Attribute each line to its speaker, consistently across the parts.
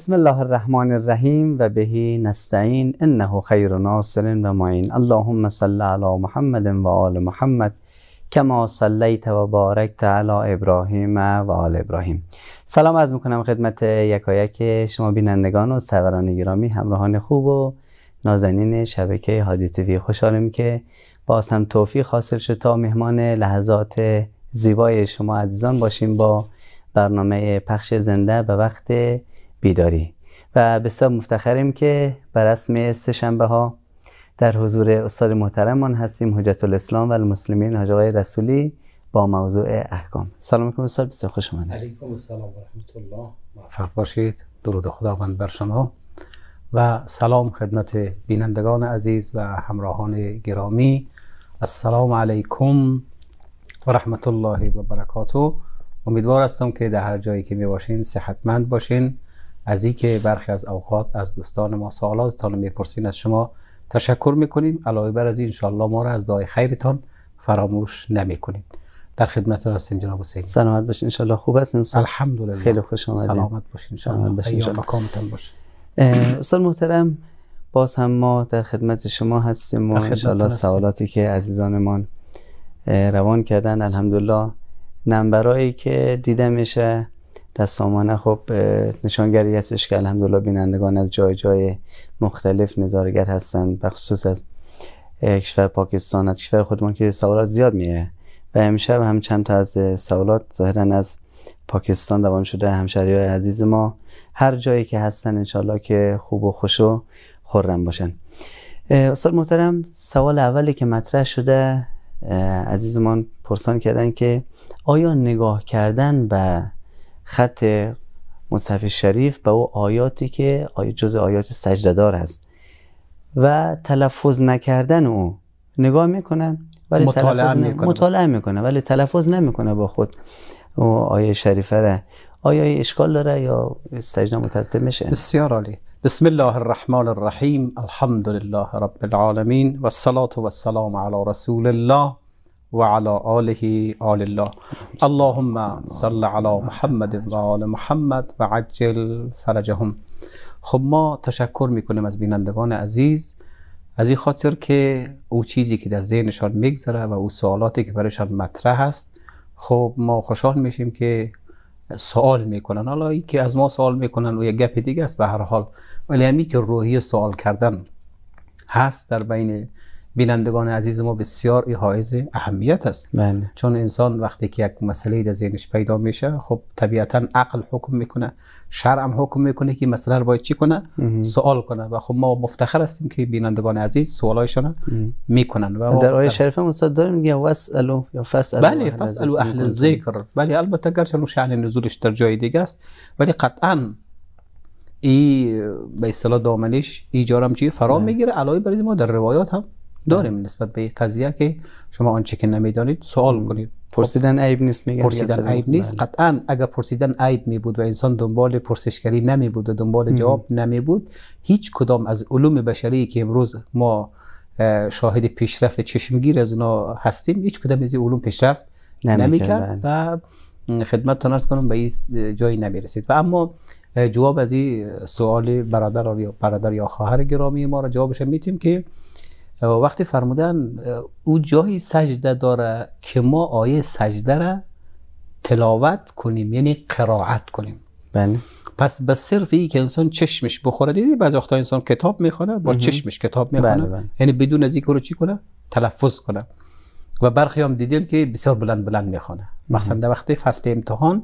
Speaker 1: بسم الله الرحمن الرحیم و بهی نستعین انه خیر ناصر و معین. اللهم صل علی محمد و آل محمد کما صلیت و بارکت علی ابراهیم و آل ابراهیم. سلام از می‌کنم خدمت یکایک شما بینندگان و سروران گرامی همراهان خوب و نازنین شبکه هادی تیوی خوشحالم که باز هم توفیق حاصل شد تا مهمان لحظات زیبای شما عزیزان باشیم با برنامه پخش زنده. به وقت بیداری. و بسیار مفتخریم که بر رسم سه شنبه ها در حضور استاد محترمان هستیم حجت الاسلام و المسلمین حاج آقای رسولی با موضوع احکام. سلام علیکم استاد بسیار خوش اومدید
Speaker 2: علیکم السلام و رحمت الله. موفق باشید. درود خداوند بر شما. و سلام خدمت بینندگان عزیز و همراهان گرامی. السلام علیکم و رحمت الله و برکاته. امیدوار هستم که در هر جایی که می باشین صحتمند باشین. از این که برخی از اوقات از دوستان ما سوالاتتان می‌پرسین از شما تشکر می‌کنیم. علاوه بر از این انشاءالله ما را از دعای خیرتان فراموش نمی‌کنیم در خدمت هستیم جناب حسین
Speaker 1: سلامت باشین. انشالله خوب هستین.
Speaker 2: الحمدلله.
Speaker 1: خیلی خوش آمدید
Speaker 2: سلامت باشین انشاءالله. ایام مکامتان باشه.
Speaker 1: استاد محترم باز هم ما در خدمت شما هستیم و انشالله سوالاتی که عزیزانمان روان کردن الحمدلله. نمبرایی که دیده میشه در سامانه خب نشانگری هستش که الحمدلله بینندگان از جای جای مختلف نظارگر هستن بخصوص از کشور پاکستان. از کشور خودمان که سوالات زیاد میه و امشب هم چند تا از سوالات ظاهرا از پاکستان روان شده. همشهری های عزیز ما هر جایی که هستن انشالله که خوب و خوش و خورم باشن. استاد محترم سوال اولی که مطرح شده عزیزمان پرسان کردن که آیا نگاه کردن به خط مصحف شریف به او آیاتی که جز آیات سجددار هست و تلفظ نکردن او. نگاه می‌کنه ولی
Speaker 2: مطالعه
Speaker 1: تلفظ
Speaker 2: می‌کنه.
Speaker 1: مطالعه می‌کنه ولی تلفظ نمی‌کنه با خود او آیه شریفه را. آیا اشکال داره یا سجده مترتب میشه؟
Speaker 2: بسیار عالی. بسم الله الرحمن الرحیم. الحمد لله رب العالمین. و السلام علی رسول الله. و علی آله آل الله. اللهم صل علی محمد و آل محمد و عجل فرجهم. خب ما تشکر می‌کنیم از بینندگان عزیز. از این خاطر که او چیزی که در ذهنشان میگذره و او سوالاتی که برایشان مطرح است خب ما خوشحال میشیم که سوال می‌کنن. حالا ای که از ما سوال می‌کنن و یه گپ دیگه است به هر حال. ولی همی که روحی سوال کردن هست در بین بینندگان عزیز ما بسیار حائز اهمیت است.
Speaker 1: بله.
Speaker 2: چون انسان وقتی که یک مسئله در ذهنش پیدا میشه خب طبیعتا عقل حکم می‌کنه شرع هم حکم می‌کنه که مسئله رو باید چی کنه؟ سوال کنه. و خب ما مفتخر هستیم که بینندگان عزیز سوالایشان می‌کنن. و
Speaker 1: در آیه شریفه استاد داره میگه واسالو یا فاسالو
Speaker 2: بله فاسالو اهل الذکر. بله البته گرچه اون شأن نزولش در جای دیگه است ولی قطعا ای به اصطلاح دامنش ایجارم چی؟ فرا می‌گیره. علاوه بر ما در روایات هم داریم نسبت به قضیه که شما آنچه که نمی‌دانید سوال کنید
Speaker 1: پرسیدن عیب نیست میگه
Speaker 2: پرسیدن عیب نیست. قطعا اگر پرسیدن عیب می بود و انسان دنبال پرسشگری نمی بود و دنبال جواب نمی بود هیچ کدام از علوم بشری که امروز ما اه، شاهد پیشرفت چشمگیر از اونا هستیم هیچ کدام از این علوم پیشرفت
Speaker 1: نمی‌کرد،
Speaker 2: نمی‌کرد و خدمت عرض کنم به این جایی نمی رسید و اما جواب از این سوال برادر یا برادر یا خواهر گرامی ما را جوابش میتیم که وقتی فرمودن او جایی سجده داره که ما آیه سجده را تلاوت کنیم یعنی قرائت کنیم.
Speaker 1: بله.
Speaker 2: پس به صرف این که انسان چشمش بخوره دیدی بعضی وقتا انسان کتاب می‌خونه با چشمش کتاب می‌خونه
Speaker 1: بله، بله.
Speaker 2: یعنی بدون از اینکه رو چی کنه؟ تلفظ کنه. و برخی هم دیدیم که بسیار بلند بلند می‌خونه. مثلا در وقت فصل امتحان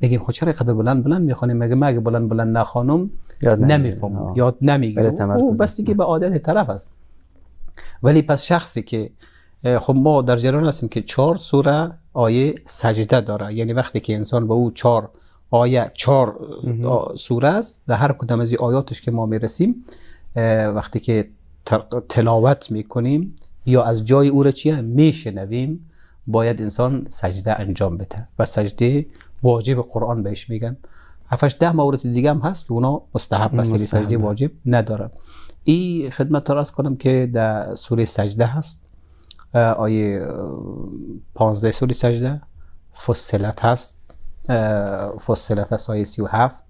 Speaker 2: میگیم خب چرا قدر بلند بلند می‌خونیم مگه مگه بلند بلند نخوانم
Speaker 1: یاد.
Speaker 2: نمی‌فهمم. یاد نمی‌گیرم. او بس دیگه به عادت طرف است. ولی پس شخصی که خب ما در جریان هستیم که چهار سوره آیه سجده داره. یعنی وقتی که انسان به او چهار آیه چهار سوره است در هر کدام از آیاتش که ما می‌رسیم وقتی که تلاوت می‌کنیم یا از جای او را چیه میشنویم باید انسان سجده انجام بده. و سجده واجب قرآن بهش میگن. هفتش ده مورد دیگه هم هست اونا مستحب است یعنی. سجده واجب نداره. این خدمت را کنم که در سوره سجده هست. آیه اه، 15 سوره سجده فصلت هست. فصلت هست آیه 37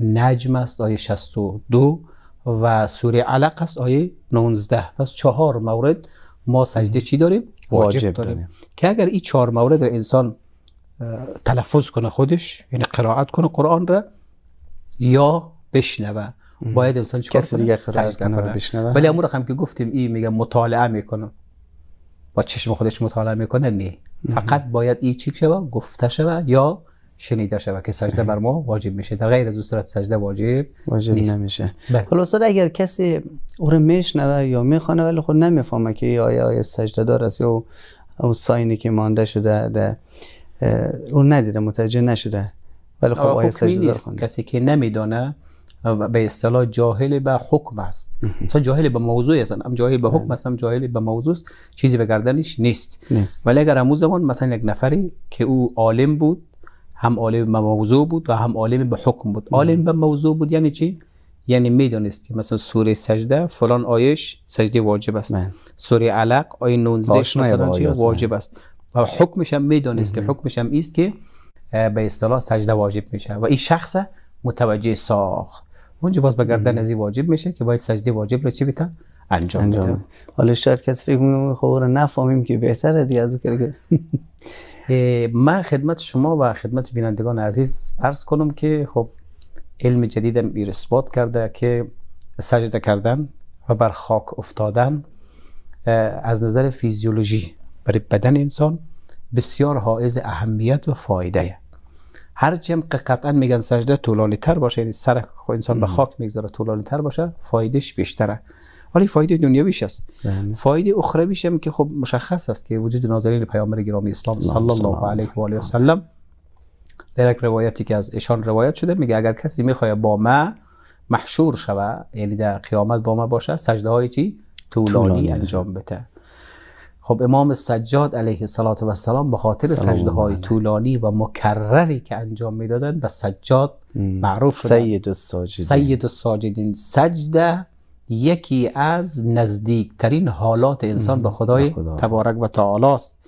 Speaker 2: نجم است آیه 62 و سوره علق است آیه 19 پس چهار مورد ما سجده چی داریم؟ واجب, داریم. که اگر این چهار مورد را انسان تلفظ کنه خودش یعنی قرائت کنه قرآن را یا بشنوه. باید انسان چیکار
Speaker 1: کسی دیگه کنه. بشنوه.
Speaker 2: ولی امور هم که گفتیم این میگه مطالعه می‌کنه. با چشم خودش مطالعه می‌کنه؟ نه. فقط باید این چیک شوه؟ گفته شوه یا شنیده شوه که سجده بر ما واجب میشه. در غیر از صورت سجده واجب
Speaker 1: واجب نیست. نمیشه. خلاص اگر کسی او رو میشنوه یا می‌خوانه ولی خود نمی‌فهمه که آیا آیا سجده دار است یا او ساینی که مانده شده ده اون ندیده متوجه نشده.
Speaker 2: ولی خب آیا سجده دار کسی که نمی‌دونه به اصطلاح جاهل به حکم است. مثلا جاهل به موضوع است. هم جاهل به حکم بله. است هم جاهل به موضوع است. چیزی به گردنش نیست. ولی اگر همون زمان مثلا یک نفری که او عالم بود هم عالم به موضوع بود و هم عالم به حکم بود. عالم به موضوع بود یعنی چی؟ یعنی می‌دونست که مثلا سوره سجده فلان آیش سجده واجب است. بله. سوره علق آیه 19 مثلا چی؟ واجب است. و حکمش هم می‌دونست که حکمش هم است که به اصطلاح سجده واجب میشه. و این شخص متوجه ساخت. اونجا باز به گردن از واجب میشه که باید سجده واجب رو چی بیتا؟ انجام, انجام. بده.
Speaker 1: حالا شاید کسی فکر کنه خب رو نفهمیم که بهتره دیگه از که
Speaker 2: من خدمت شما و خدمت بینندگان عزیز عرض کنم که خب علم جدیدم بیر اثبات کرده که سجده کردن و بر خاک افتادن از نظر فیزیولوژی برای بدن انسان بسیار حائز اهمیت و فایده هرچی هم قطعا میگن سجده طولانی تر باشه یعنی سر انسان به خاک می‌گذاره طولانی تر باشه فایدهش بیشتره. ولی فایده دنیویش است. بله. فایده اخرویش هم که خب مشخص است که وجود ناظرین پیامبر گرامی اسلام صلی الله علیه و آله و سلم در یک روایتی که از ایشان روایت شده میگه اگر کسی می‌خواد با ما محشور شوه یعنی در قیامت با ما باشه سجده های چی طولانی. انجام بده. خب امام سجاد علیه السلام به خاطر سجده های طولانی و مکرری که انجام می‌دادن به سجاد معروف
Speaker 1: شدن. سید الساجدین.
Speaker 2: سید الساجدین. سجده یکی از نزدیکترین حالات انسان به خدای خدا. تبارک و تعالی است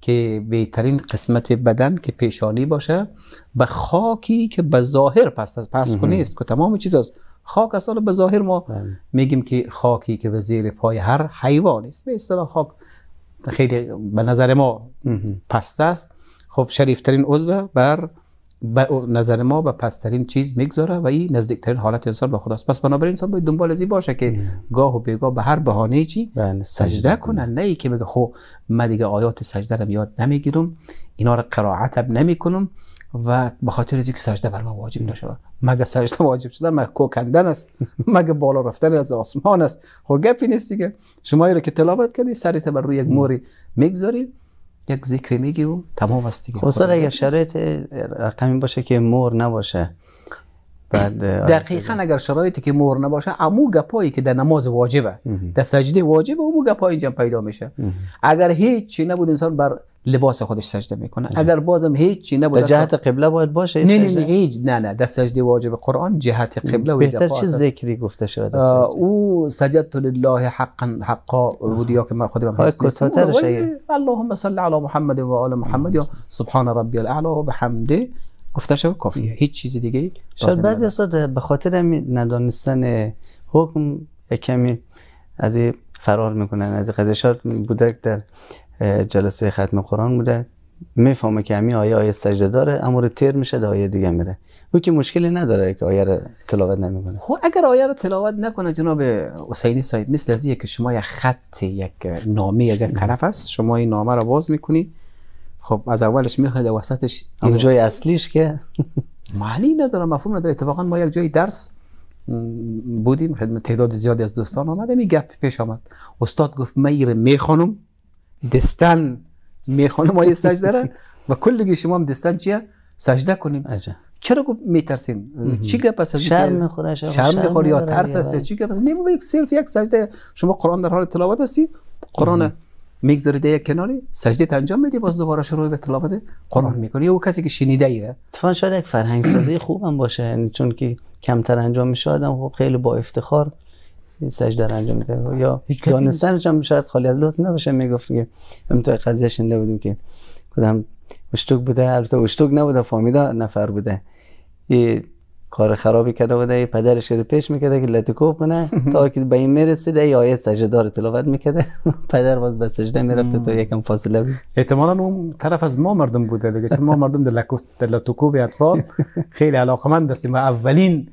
Speaker 2: که بهترین قسمت بدن که پیشانی باشه. به خاکی که به ظاهر پس از پس نیست که تمام چیز از خاک است به ظاهر ما بله. میگیم که خاکی که به زیر پای هر حیوان است. به اصطلاح خاک خیلی به نظر ما پست است. خب شریفترین عضو بر به نظر ما به پسترین چیز می‌گذاره و این نزدیکترین حالت انسان به خداست. پس بنابراین انسان باید دنبال ازی باشه که گاه و بیگاه به هر بهانه چی بله، سجده کنن. نه ای که بگه خب من دیگه آیات سجده رو یاد نمی‌گیرم اینا رو قرائت نمی‌کنم. و به خاطر از اینکه سجده بر ما واجب نشود. مگه سجده واجب شدن؟ مگه کوکندن است؟ مگه بالا رفتن از آسمان است؟ خب گپی نیست دیگه. شما رو که تلاوت کنی سرت بر روی یک موری می‌گذاری یک ذکر میگی و تمام است دیگه.
Speaker 1: خب اگر شرایط رقمی باشه که مور نباشه
Speaker 2: بعد دقیقا اگر شرایطی که مور نباشه امو گپایی که در نماز واجبه. در سجده واجبه امو گپایی اینجا پیدا میشه. اگر هیچ چی نبود انسان بر لباس خودش سجده می‌کنه. اگر بازم هیچ چی نبود
Speaker 1: جهت قبله باید باشه
Speaker 2: نه نه نه هیچ نه نه در سجده واجب قرآن جهت قبله و
Speaker 1: بهتر چه ذکری گفته شده
Speaker 2: او سجدت لله حقا حقا بودیا که ما خودم اللهم صل علی محمد و آل محمد یا سبحان ربی الاعلى و بحمده. گفته شده کافیه. هیچ چیز دیگه
Speaker 1: شاید بعضی اصلا به خاطر ندانستن حکم کمی از فرار می‌کنن از قضیه. شاید بوده در جلسه ختم قرآن بوده. می‌فهمه که همین آیه آیه سجده داره اما رو تیر میشه در آیه دیگه میره. او که مشکلی نداره که آیه رو تلاوت نمی‌کنه.
Speaker 2: خب اگر آیه رو تلاوت نکنه جناب حسینی صاحب مثل از که شما یک خط یک نامه از یک کلف است. شما این نامه رو باز می‌کنی. خب از اولش می‌خواد وسطش
Speaker 1: اون جای اصلیش که
Speaker 2: معنی نداره مفهوم نداره. اتفاقا ما یک جای درس بودیم. خدمت تعداد زیادی از دوستان آمده می گپ پیش آمد. استاد گفت میر می‌خوانم دستان می‌خوانم آیه سجده و کلگی شما هم دستان چیه؟ سجده کنیم. عجب. چرا گفت میترسین چی گپ است
Speaker 1: شرم می‌خوره
Speaker 2: شرم می‌خوره یا ترس است چی گپ است؟ نمیگه یک صرف یک سجده. شما قرآن در حال تلاوت هستی؟ قرآن می‌گذاری یک کناری سجده انجام میدی باز دوباره شروع به تلاوت قرآن می‌کنی. او کسی که شنیده ایره
Speaker 1: اتفاقا شاید یک فرهنگ سازی خوبم باشه یعنی چون که کمتر انجام میشه آدم خب خیلی با افتخار سجده انجام میده. یا دانستنش هم شاید خالی از لطف نباشه. می‌گفت که تو قضیه شنده بودیم که کدام اشتوک بوده. البته اشتوک نبوده فامیدا نفر بوده. کار خرابی کرده بوده. پدرش رو پیش می‌کرده که لتکوب کنه. تا که به این می‌رسیده یا آیه سجده دار تلاوت می‌کرده. پدر باز به سجده می‌رفته تا یکم فاصله بود.
Speaker 2: احتمالا اون طرف از ما مردم بوده دیگه. چون ما مردم در لتکوب اطفال. خیلی علاقمند هستیم و اولین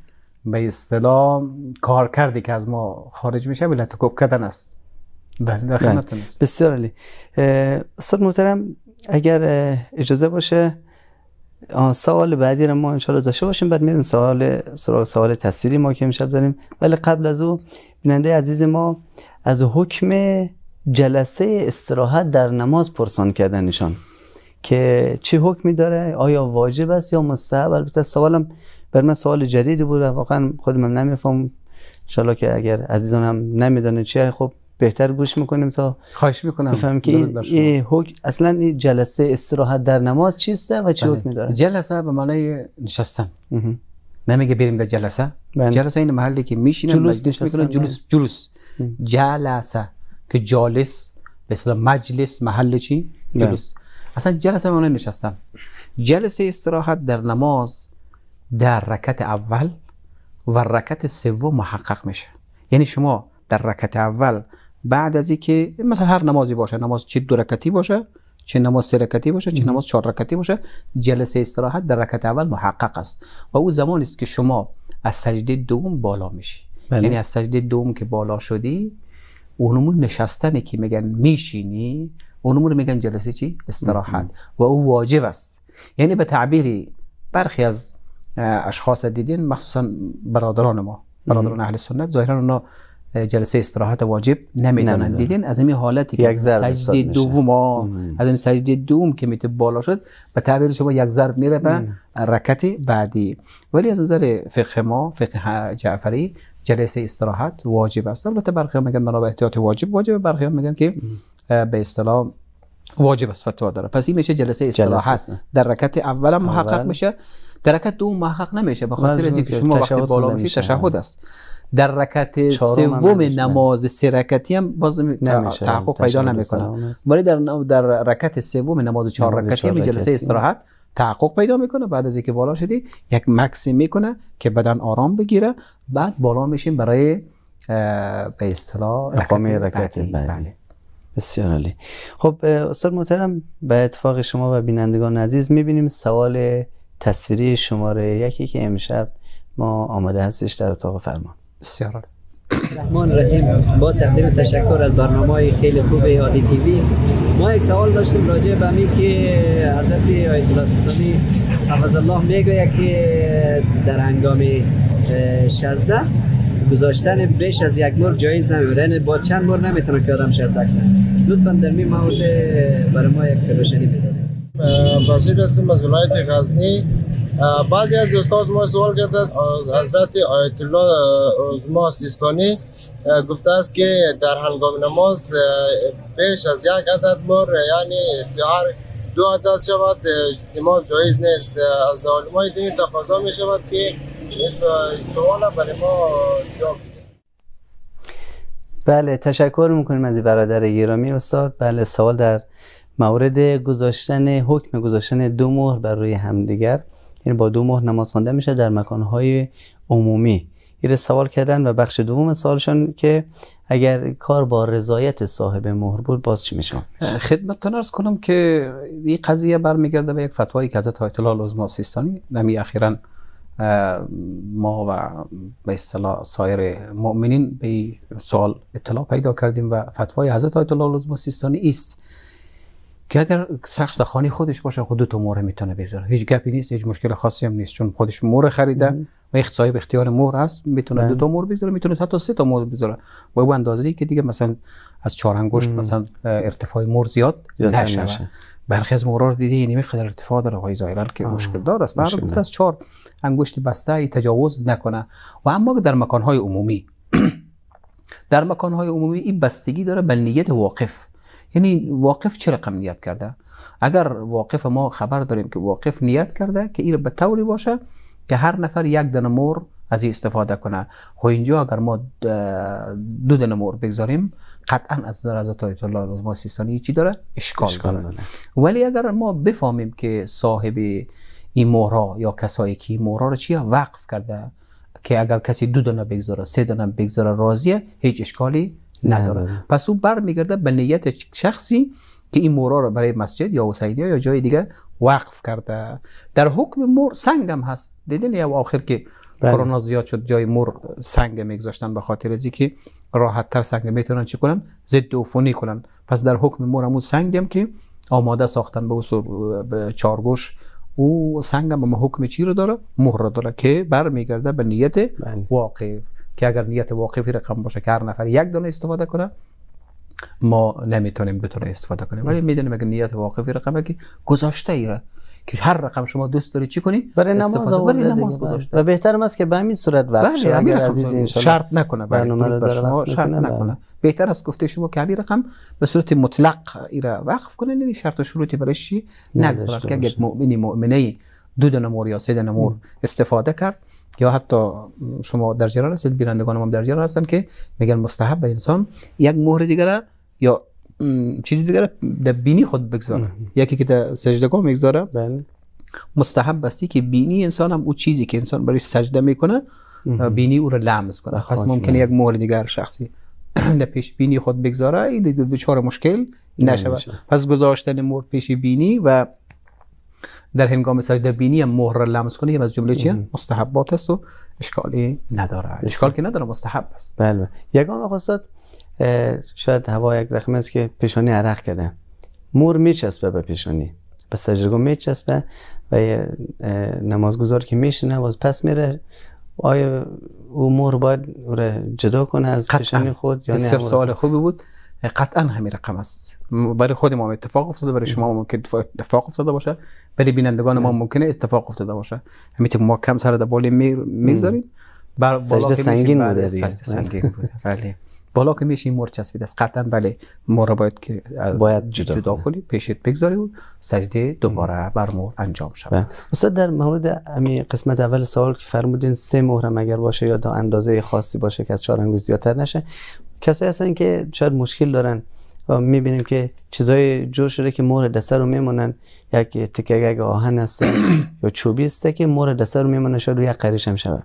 Speaker 2: به اصطلاح کار کردی که از ما خارج میشه به لتکوب کردن است. بله در
Speaker 1: بله. بسیار علی استاد محترم اگر اجازه باشه سوال بعدی رو ما انشاءالله داشته باشیم بعد میریم سوال سراغ سوال تصویری ما که امشب داریم. ولی قبل از او بیننده عزیز ما از حکم جلسه استراحت در نماز پرسان کردنشان که چه حکمی داره؟ آیا واجب است یا مستحب؟ البته سوالم بر من سوال جدیدی بود واقعا خودم نمیفهم. ان که اگر عزیزانم نمی‌دونه چیه خب بهتر گوش می‌کنیم تا
Speaker 2: خواهش می‌کنم.
Speaker 1: بفهم که این حکم اصلا این جلسه استراحت در نماز چیسته و چه بله. حکمی داره؟
Speaker 2: جلسه به معنی نشستن. نمیگه بریم در جلسه. بله. جلسه این محلی که میشینن مجلس می‌کنن جلوس جلوس. جلسه که جالس به مجلس محل چی؟ بله. جلوس. اصلا جلسه معنی نشستن. جلسه استراحت در نماز در رکت اول و رکت سوم محقق میشه. یعنی شما در رکت اول بعد از اینکه مثلا هر نمازی باشه نماز چه دو رکتی باشه چه نماز سه رکتی باشه چه نماز چهار رکتی باشه جلسه استراحت در رکت اول محقق است. و او زمانی است که شما از سجده دوم بالا میشی. بله. یعنی از سجده دوم که بالا شدی اونمون نشستنی که میگن میشینی اونمون میگن جلسه چی؟ استراحت. و او واجب است. یعنی به تعبیری برخی از اشخاص دیدین مخصوصا برادران ما برادران اهل سنت. ظاهرا اونا جلسه استراحت واجب نمی‌دونن دیدین؟ از این حالتی که سجده دوم از این سجده دوم که میته بالا شد به تعبیر شما یک ضرب میره به رکت بعدی. ولی از نظر فقه ما فقه جعفری جلسه استراحت واجب است. البته برخی میگن بنا به احتیاط واجب. واجب برخی میگن که به اصطلاح واجب است فتوا داره. پس این میشه جلسه استراحت. در رکت اول محقق میشه. در رکعت دوم محقق نمیشه به خاطر اینکه شما وقتی بالا میشی تشهد است. در رکعت سوم نماز سه رکعتی هم باز تحقق پیدا نمی‌کنه. ولی در در رکعت سوم نماز چهار رکعتی هم جلسه استراحت تحقق پیدا می‌کنه. بعد از اینکه بالا شدی یک مکثی می‌کنه که بدن آرام بگیره. بعد بالا میشیم برای به اصطلاح
Speaker 1: اقامه رکعت بله. بسیار عالی. خب استاد محترم به اتفاق شما و بینندگان عزیز می‌بینیم سوال تصویری شماره یکی که امشب ما آماده هستش در اتاق فرمان.
Speaker 2: بسیار
Speaker 3: رحمان رحیم با تقدیم و تشکر از برنامه خیلی خوب هادی تیوی ما یک سوال داشتیم راجع به امی که حضرت آیت الله حفظ الله می‌گوید که در هنگام 16 گذاشتن بیش از یک مر جایز نمی‌بره یعنی با چند مر نمی‌تونه که آدم شرط کنه لطفا در می موضوع برای ما یک روشنی بدید
Speaker 4: باشید هستیم از ولایت غزنی. بعضی از دوستان ما سوال کرده از حضرت آیت الله عظما سیستانی گفته است که در هنگام نماز بیش از یک عدد مر یعنی هر دو عدد شود. نماز جایز نیست. از علمای دینی تقاضا می شود که سوال برای ما جواب
Speaker 1: بله تشکر می‌کنیم از برادر گرامی استاد. بله سوال در مورد گذاشتن حکم گذاشتن دو مهر بر روی همدیگر یعنی با دو مهر نماز خوانده میشه در مکانهای عمومی. این سوال کردن و بخش دوم سوالشان که اگر کار با رضایت صاحب مهر بود باز چی میشه؟
Speaker 2: خدمتتون ارز کنم که این قضیه برمیگرده به یک فتوایی که حضرت آیت الله العظما سیستانی نمی اخیرا ما و به اصطلاح سایر مؤمنین به سوال اطلاع پیدا کردیم و فتوای حضرت آیت الله العظما سیستانی است که اگر شخص در خانه خودش باشه خود دو تا مهر می‌تونه بذاره. هیچ گپی نیست هیچ مشکل خاصی هم نیست. چون خودش مهر خریده و یک صاحب اختیار مهر هست می‌تونه دو بله. تا مهر بذاره می‌تونه حتی سه تا مهر بذاره. و او اندازه‌ای که دیگه مثلا از چهار انگشت مثلا ارتفاع مهر زیاد نشه. برخی از مهرها رو دیدی یعنی می‌خواد ارتفاع داره. وای ظاهرا که مشکل دار است. بعد گفته از چهار انگشت بسته ای تجاوز نکنه. و اما در مکانهای عمومی در مکانهای عمومی این بستگی داره به نیت واقف. یعنی واقف چه رقم نیت کرده؟ اگر واقف ما خبر داریم که واقف نیت کرده که این به طوری باشه که هر نفر یک دانه مور از این استفاده کنه. خب اینجا اگر ما دو دانه مور بگذاریم قطعا از نظر حضرت آیت الله ما سیستانی چی داره؟ اشکال, اشکال داره. ولی اگر ما بفهمیم که صاحب این مهرا یا کسایی که این مهرا رو چیه وقف کرده که اگر کسی دو دانه بگذاره سه دانه بگذاره راضیه هیچ اشکالی نداره. پس اون برمیگرده به نیت شخصی که این مورا رو برای مسجد یا حسینی یا جای دیگه وقف کرده. در حکم مور سنگ هم هست. دیدین یا آخر که بله. کرونا زیاد شد جای مور سنگ میگذاشتن به خاطر از که راحت تر سنگ می‌تونن چی کنن؟ ضد عفونی کنن. پس در حکم مور همون سنگ هم که آماده ساختن به چارگوش او سنگ هم حکم چی رو داره؟ مهر رو داره که برمیگرده به نیت بله. واقف. که اگر نیت واقفی رقم باشه که هر نفر یک دونه استفاده کنه ما نمی‌تونیم بتونه استفاده کنیم ولی می‌دونیم اگر نیت واقفی رقمه که گذاشته ایره که هر رقم شما دوست داری چی کنی؟
Speaker 1: برای نماز برای نماز گذاشته. و بهتر است که به همین صورت وقت بله
Speaker 2: اگر عزیز شرط نکنه برنامه رو شما شرط نکنه. بهتر است گفته شما که همین رقم به صورت مطلق ایره وقف کنه. نه شرط و شروطی برای چی؟ نگذارد که اگر مؤمنی مؤمنه دو دونه مور یا سه دونه مور استفاده کرد یا حتی شما در جریان هستید بینندگان ما در جریان هستن که میگن مستحب به انسان یک مهر دیگره یا چیزی دیگره در بینی خود بگذاره. یکی که در سجدگاه می‌گذاره بله. مستحب بستی که بینی انسان هم او چیزی که انسان برای سجده می‌کنه بینی او رو لمس کنه. پس ممکنه یک مهر دیگر شخصی در پیش بینی خود بگذاره. این دیگه دچار مشکل نشه پس گذاشتن مهر پیش بینی و در هنگام سجده بینی هم مهر لمس کنه از جمله چیه؟ مستحبات است و اشکالی نداره. اشکال که نداره مستحب است.
Speaker 1: بله. یگان استاد شاید هوا یک رقم است که پیشانی عرق کرده. مور میچسبه به پیشانی. به سجدگاه میچسبه و نمازگزار که میشنه باز پس میره. آیا او مور باید او جدا کنه از پیشانی خود
Speaker 2: یا نه؟ سوال خوبی بود. قطعا همین رقم است. برای خود ما اتفاق افتاده برای شما ممکن اتفاق افتاده باشه برای بینندگان ما ممکنه اتفاق افتاده باشه. همین ما کم سر در بالی می‌ذاریم
Speaker 1: بر سجده سنگین بوده
Speaker 2: سجده سنگین بوده. بله. بالا که میشه مور چسبیده. است قطعا بله ما را باید که
Speaker 1: باید جدا,
Speaker 2: جدا کنی پیشت بگذاری و سجده دوباره بر مور انجام شود.
Speaker 1: بله. استاد در مورد همین قسمت اول سوال که فرمودین سه مهرم اگر باشه یا تا اندازه خاصی باشه که از چهار انگوش زیادتر نشه. کسایی هستن که شاید مشکل دارن و می‌بینیم که چیزای جور شده که مور دسته رو میمونن. یک تکه آهن هست یا چوبی است که مور دسته رو میمونن شاید یک قریش هم شود.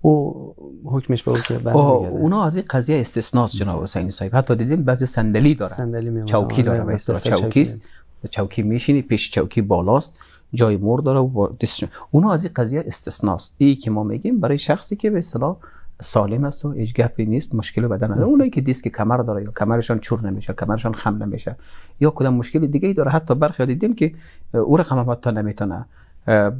Speaker 1: او حکمش به که
Speaker 2: اونا از این قضیه استثناست جناب حسینی صاحب. حتی دیدین بعضی صندلی داره صندلی چوکی داره به اصطلاح چوکی است. چوکی میشینی پیش چوکی بالاست جای مور داره و اونا از این قضیه استثناست. ای که ما میگیم برای شخصی که به اصطلاح سالم است و هیچ گپی نیست مشکل بدن نداره. اونایی که دیسک کمر داره یا کمرشان چور نمیشه کمرشان خم نمیشه یا کدام مشکل دیگه ای داره. حتی برخی دیدیم که او رقم حتی نمی‌تونه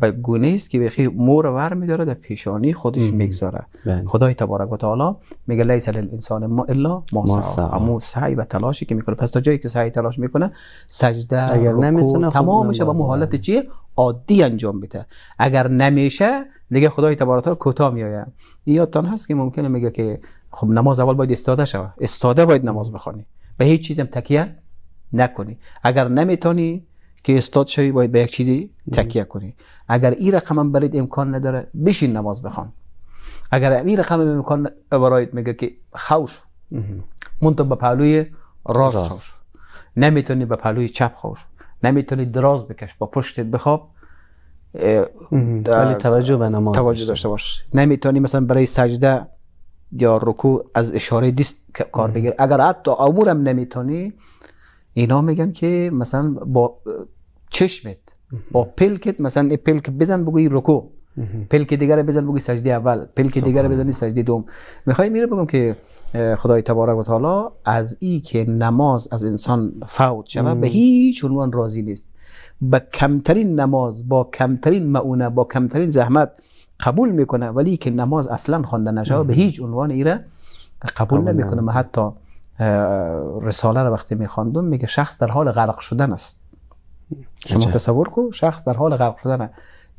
Speaker 2: به گونه است که بخی مور ور میداره در پیشانی خودش می‌گذاره. بله. خدای تبارک و تعالی میگه لیس للانسان ما الا ما سعی. امو سعی و تلاشی که می‌کنه. پس تا جایی که سعی تلاش می‌کنه سجده اگر نمی‌تونه تمام میشه با حالت چی عادی انجام بده اگر نمیشه دیگه خدای تبارک و تعالی کوتاه میایه یادتان هست که ممکنه میگه که خب نماز اول باید استاده شوه استاده باید نماز بخونی به هیچ چیزم تکیه نکنی. اگر نمی‌تونی که استاد شوی باید به یک چیزی تکیه کنی. اگر این رقم هم برید امکان نداره بشین نماز بخوان. اگر این رقم هم امکان برایت میگه که خوش منتو به پهلوی راست خوش نمی‌تونی به پهلوی چپ خوش نمی‌تونی دراز بکش با پشتت بخواب
Speaker 1: ولی توجه به نماز
Speaker 2: توجه داشته باش. نمی‌تونی مثلا برای سجده یا رکوع از اشاره دیست کار بگیر. اگر حتی امورم نمی‌تونی اینا میگن که مثلا با چشمت با پلکت مثلا پلک بزن بگوی رکو. پلک دیگر بزن بگوی سجده اول. پلک دیگر بزنی سجده دوم. می‌خوای میره بگم که خدای تبارک و تعالی از ای که نماز از انسان فوت شود به هیچ عنوان راضی نیست. با کمترین نماز با کمترین معونه با کمترین زحمت قبول می‌کنه ولی که نماز اصلا خوانده نشه به هیچ عنوان ایره قبول نمی‌کنه. حتی رساله رو وقتی میخواندم میگه شخص در حال غرق شدن است. شما تصور کو شخص در حال غرق شدن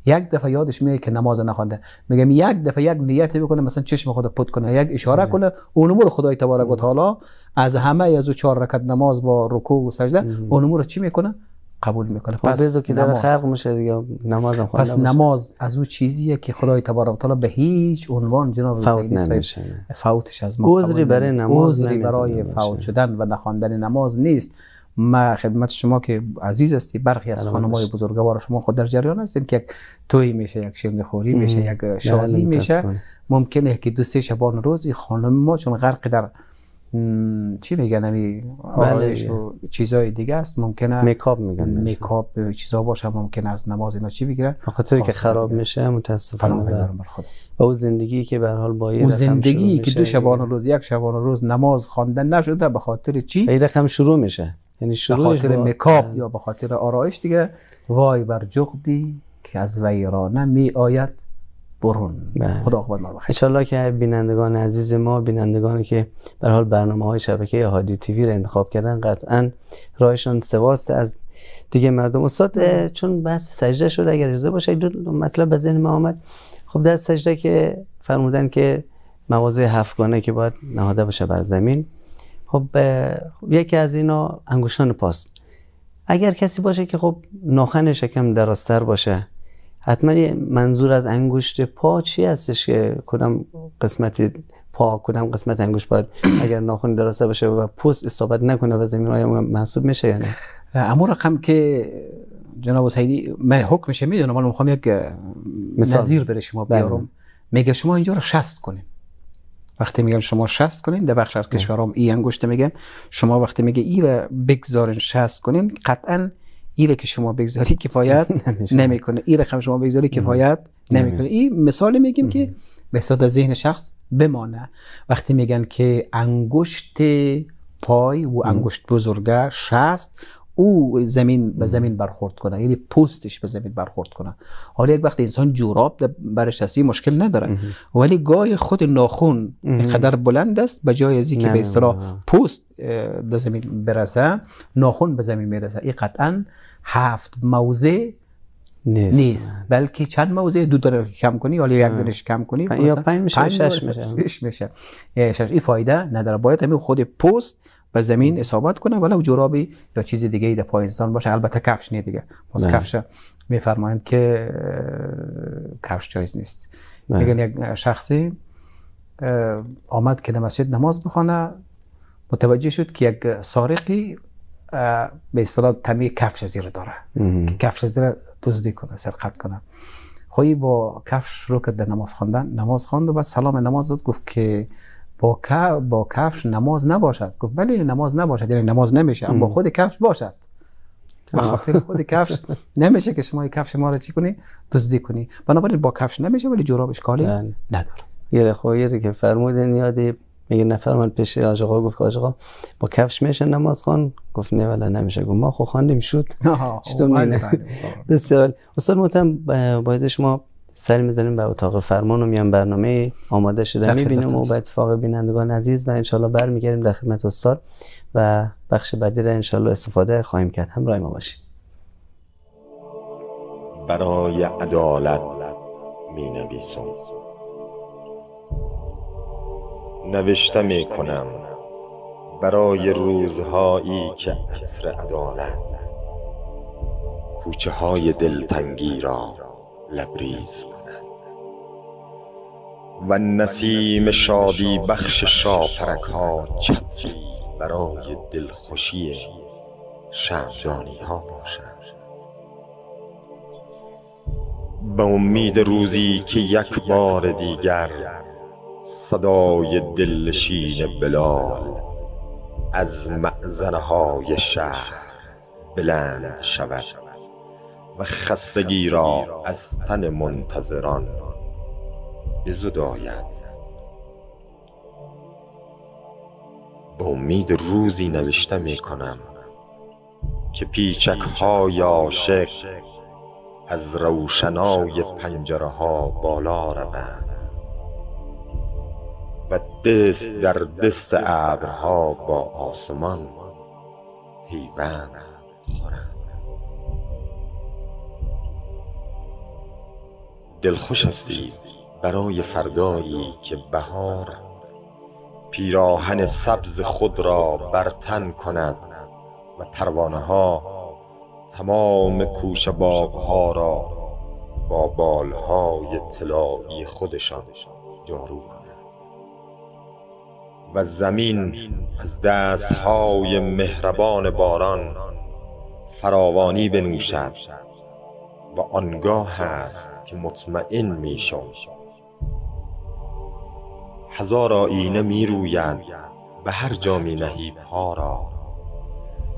Speaker 2: یک دفعه یادش میاد که نماز نخوانده میگم یک دفعه یک نیت بکنه مثلا چشم خود پد کنه یک اشاره کنه اون امور خدای تبارک و تعالی از همه از او چهار رکعت نماز با رکوع و سجده اون امور چی می‌کنه؟ قبول می‌کنه.
Speaker 1: خب پس که در خلق میشه دیگه نماز هم
Speaker 2: پس نماز از او چیزیه که خدای تبارک و تعالی به هیچ عنوان جناب
Speaker 1: فوت نمیشه.
Speaker 2: فوتش از ما
Speaker 1: عذری برای نماز
Speaker 2: عذری برای فوت شدن و نخواندن نماز نیست. ما خدمت شما که عزیز هستی برخی از خانم های بزرگوار شما خود در جریان هستین که یک توی میشه یک شیرینی خوری میشه یک شادی میشه. ممکنه که دو سه شبان روز خانم ما چون غرق در چی میگن امی؟ آرایش بله. و چیزای دیگه است ممکنه
Speaker 1: میکاپ میگن
Speaker 2: میکاپ چیزا باشه ممکن از نماز اینا چی بگیره
Speaker 1: خاطر که خراب میشه متاسفانه بر و او زندگی که به حال با
Speaker 2: او زندگی که دو شبانه روز یک شبانه روز نماز خواندن نشده به خاطر چی؟
Speaker 1: این رقم شروع میشه.
Speaker 2: یعنی شروع به خاطر میکاپ یا به خاطر آرایش دیگه. وای بر جغدی که از ویرانه می آید برون بله. خدا عاقبت ما
Speaker 1: بخیر. که بینندگان عزیز ما بینندگانی که به حال برنامه های شبکه هادی تیوی رو انتخاب کردن قطعا راهشون سواست از دیگه مردم. استاد چون بحث سجده شد اگر اجازه باشه دو مطلب به ذهن ما آمد. خب در سجده که فرمودن که مواضع هفتگانه که باید نهاده باشه بر زمین خب یکی از اینا انگشتان پاست. اگر کسی باشه که خب ناخنش کم درازتر باشه حتما منظور از انگشت پا چی هستش که کدام قسمت پا کدام قسمت انگشت باید اگر ناخن درسته باشه و پوست اصابت نکنه و زمین آیا محسوب میشه یا نه؟
Speaker 2: امو رقم که جناب سیدی من حکمش می‌دونم ولی می‌خوام یک نظیر بره شما بله. بیارم. میگه شما اینجا رو شست کنیم وقتی میگن شما شست کنین در بخش از کشورام ای انگشت میگه شما وقتی میگه ای را بگذارین شست کنین قطعا ایره که شما بگذاری کفایت نمی‌کنه. این رقم شما بگذاری کفایت نمی‌کنه. این مثال میگیم که به صورت ذهن شخص بمانه. وقتی میگن که انگشت پای و انگشت بزرگه شست او زمین به زمین برخورد کنه یعنی پوستش به زمین برخورد کنه. حالا یک وقت انسان جوراب برش هستی مشکل نداره ولی گاه خود ناخون قدر بلند است به جای از اینکه به اصطلاح پوست به زمین برسه ناخون به زمین می‌رسه. این قطعا هفت موضع نیست, نیست. بلکه چند موضع دو داره کم کنی یا یک دونش کم کنی
Speaker 1: یا پنج میشه شش میشه.
Speaker 2: شش میشه. شش. این فایده نداره. باید همین خود پوست به زمین اصابت کنه ولو جورابی یا چیز دیگه ای در پای انسان باشه. البته کفش نه دیگه. باز کفش میفرمایند که کفش جایز نیست. میگن یک شخصی آمد که در مسجد نماز بخونه متوجه شد که یک سارقی به اصطلاح تمی کفش زیر داره. که کفش زیر دزدی کنه سرقت کنه خویی با کفش رو که در نماز خواندن نماز خواند و بعد سلام نماز داد گفت که با با کفش نماز نباشد. گفت بله نماز نباشد یعنی نماز نمیشه اما با خود کفش باشد. با خاطر خود کفش نمیشه که شما کفش ما رو چی کنی؟ دزدی کنی. بنابراین با کفش نمیشه ولی جوراب اشکالی بله. نداره.
Speaker 1: یه خویری که فرمودن یادی میگه نفر من پیش آقا گفت آقا با کفش میشه نماز خان گفت نه ولی نمیشه. گفت ما خو خواندیم شد. بله، بله. بسیار استاد محترم با شما سر می‌زنیم به اتاق فرمان و میان برنامه آماده شده. می‌بینیم و به اتفاق بینندگان عزیز و انشالله برمیگردیم در خدمت استاد و بخش بعدی را انشالله استفاده خواهیم کرد. همراه ما باشید.
Speaker 5: برای عدالت می نویسم نوشته می کنم برای روزهایی که عصر عدالت کوچه های دلتنگی را لبریز کند. و نسیم شادی بخش شاپرک ها چپی برای دلخوشی شهردانی ها باشد. به امید روزی که یک بار دیگر صدای دلشین بلال از معزنهای شهر بلند شود و خستگی را از تن منتظران بزداید به امید روزی نوشته می کنم که پیچک های عاشق از روشنای پنجره ها بالا روند. و دست در دست ابرها با آسمان پیوند خورند دلخوش هستید برای فردایی که بهار پیراهن سبز خود را برتن کند و پروانه ها تمام کوش باغ ها را با بالهای طلایی خودشان جارو کنند و زمین از دستهای مهربان باران فراوانی بنوشد و آنگاه است که مطمئن می شد هزار آینه می روید به هر جا می نهی پا را.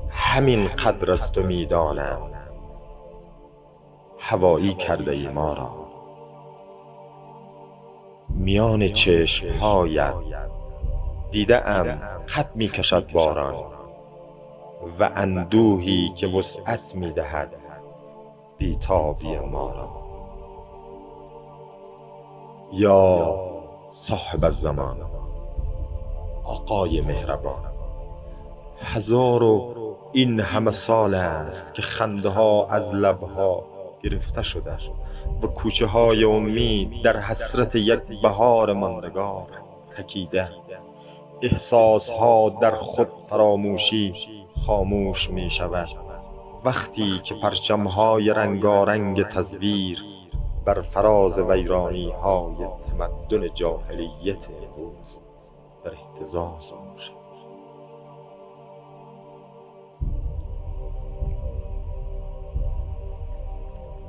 Speaker 5: همین قدر است و می دانم هوایی کرده ای ما را. میان چشم هایت دیده ام خط می کشد باران و اندوهی که وسعت می دهد بیتابی ما را. یا صاحب الزمان آقای مهربان هزار و این همه سال است که خنده ها از لبها گرفته شده و کوچه های امید در حسرت یک بهار ماندگار تکیده. احساس ها در خود فراموشی خاموش می شود وقتی که پرچم های رنگارنگ تصویر بر فراز ویرانی های تمدن جاهلیت امروز در احتزاز باشد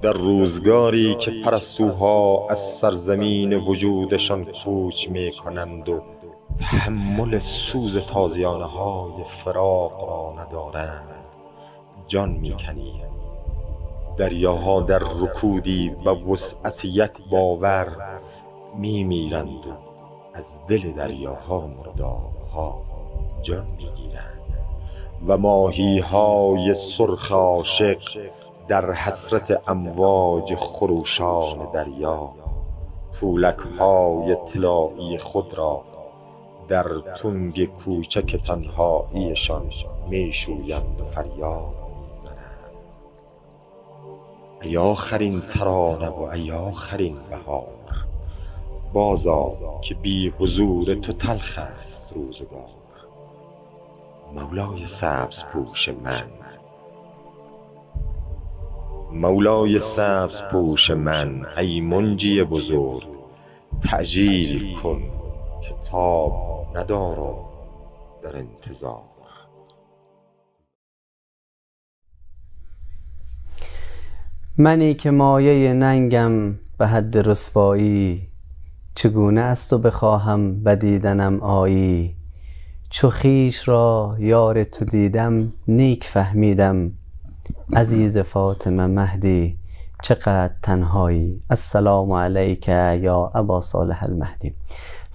Speaker 5: در روزگاری که پرستوها از سرزمین وجودشان کوچ می کنند و تحمل سوز تازیانه های فراق را ندارند. جان می دریاها در رکودی و وسعت یک باور می میرند و از دل دریاها مردابها جان می گیرند و ماهی های سرخ عاشق در حسرت امواج خروشان دریا پولک های طلایی خود را در تنگ کوچک تنهاییشان می شویند و فریاد ای آخرین ترانه و ای آخرین بهار بازا که بی حضور تو تلخ است روزگار. مولای سبز پوش من مولای سبز پوش من ای منجی بزرگ تعجیل کن کتاب ندارم در انتظار.
Speaker 1: منی که مایه ننگم به حد رسوایی چگونه است و بخواهم و دیدنم آیی؟ چو خویش را یار تو دیدم نیک فهمیدم. عزیز فاطمه مهدی چقدر تنهایی. السلام علیک یا ابا صالح المهدی.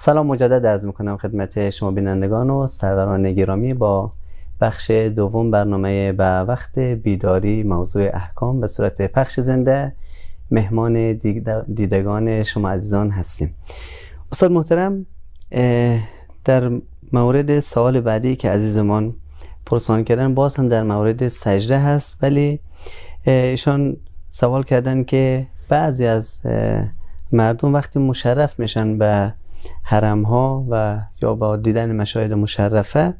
Speaker 1: سلام مجدد عرض می‌کنم خدمت شما بینندگان و سروران گرامی با بخش دوم برنامه به وقت بیداری موضوع احکام به صورت پخش زنده مهمان دیدگان شما عزیزان هستیم. استاد محترم در مورد سوال بعدی که عزیزمان پرسان کردن باز هم در مورد سجده هست ولی ایشان سوال کردن که بعضی از مردم وقتی مشرف میشن به حرم ها و یا با دیدن مشاهد مشرفه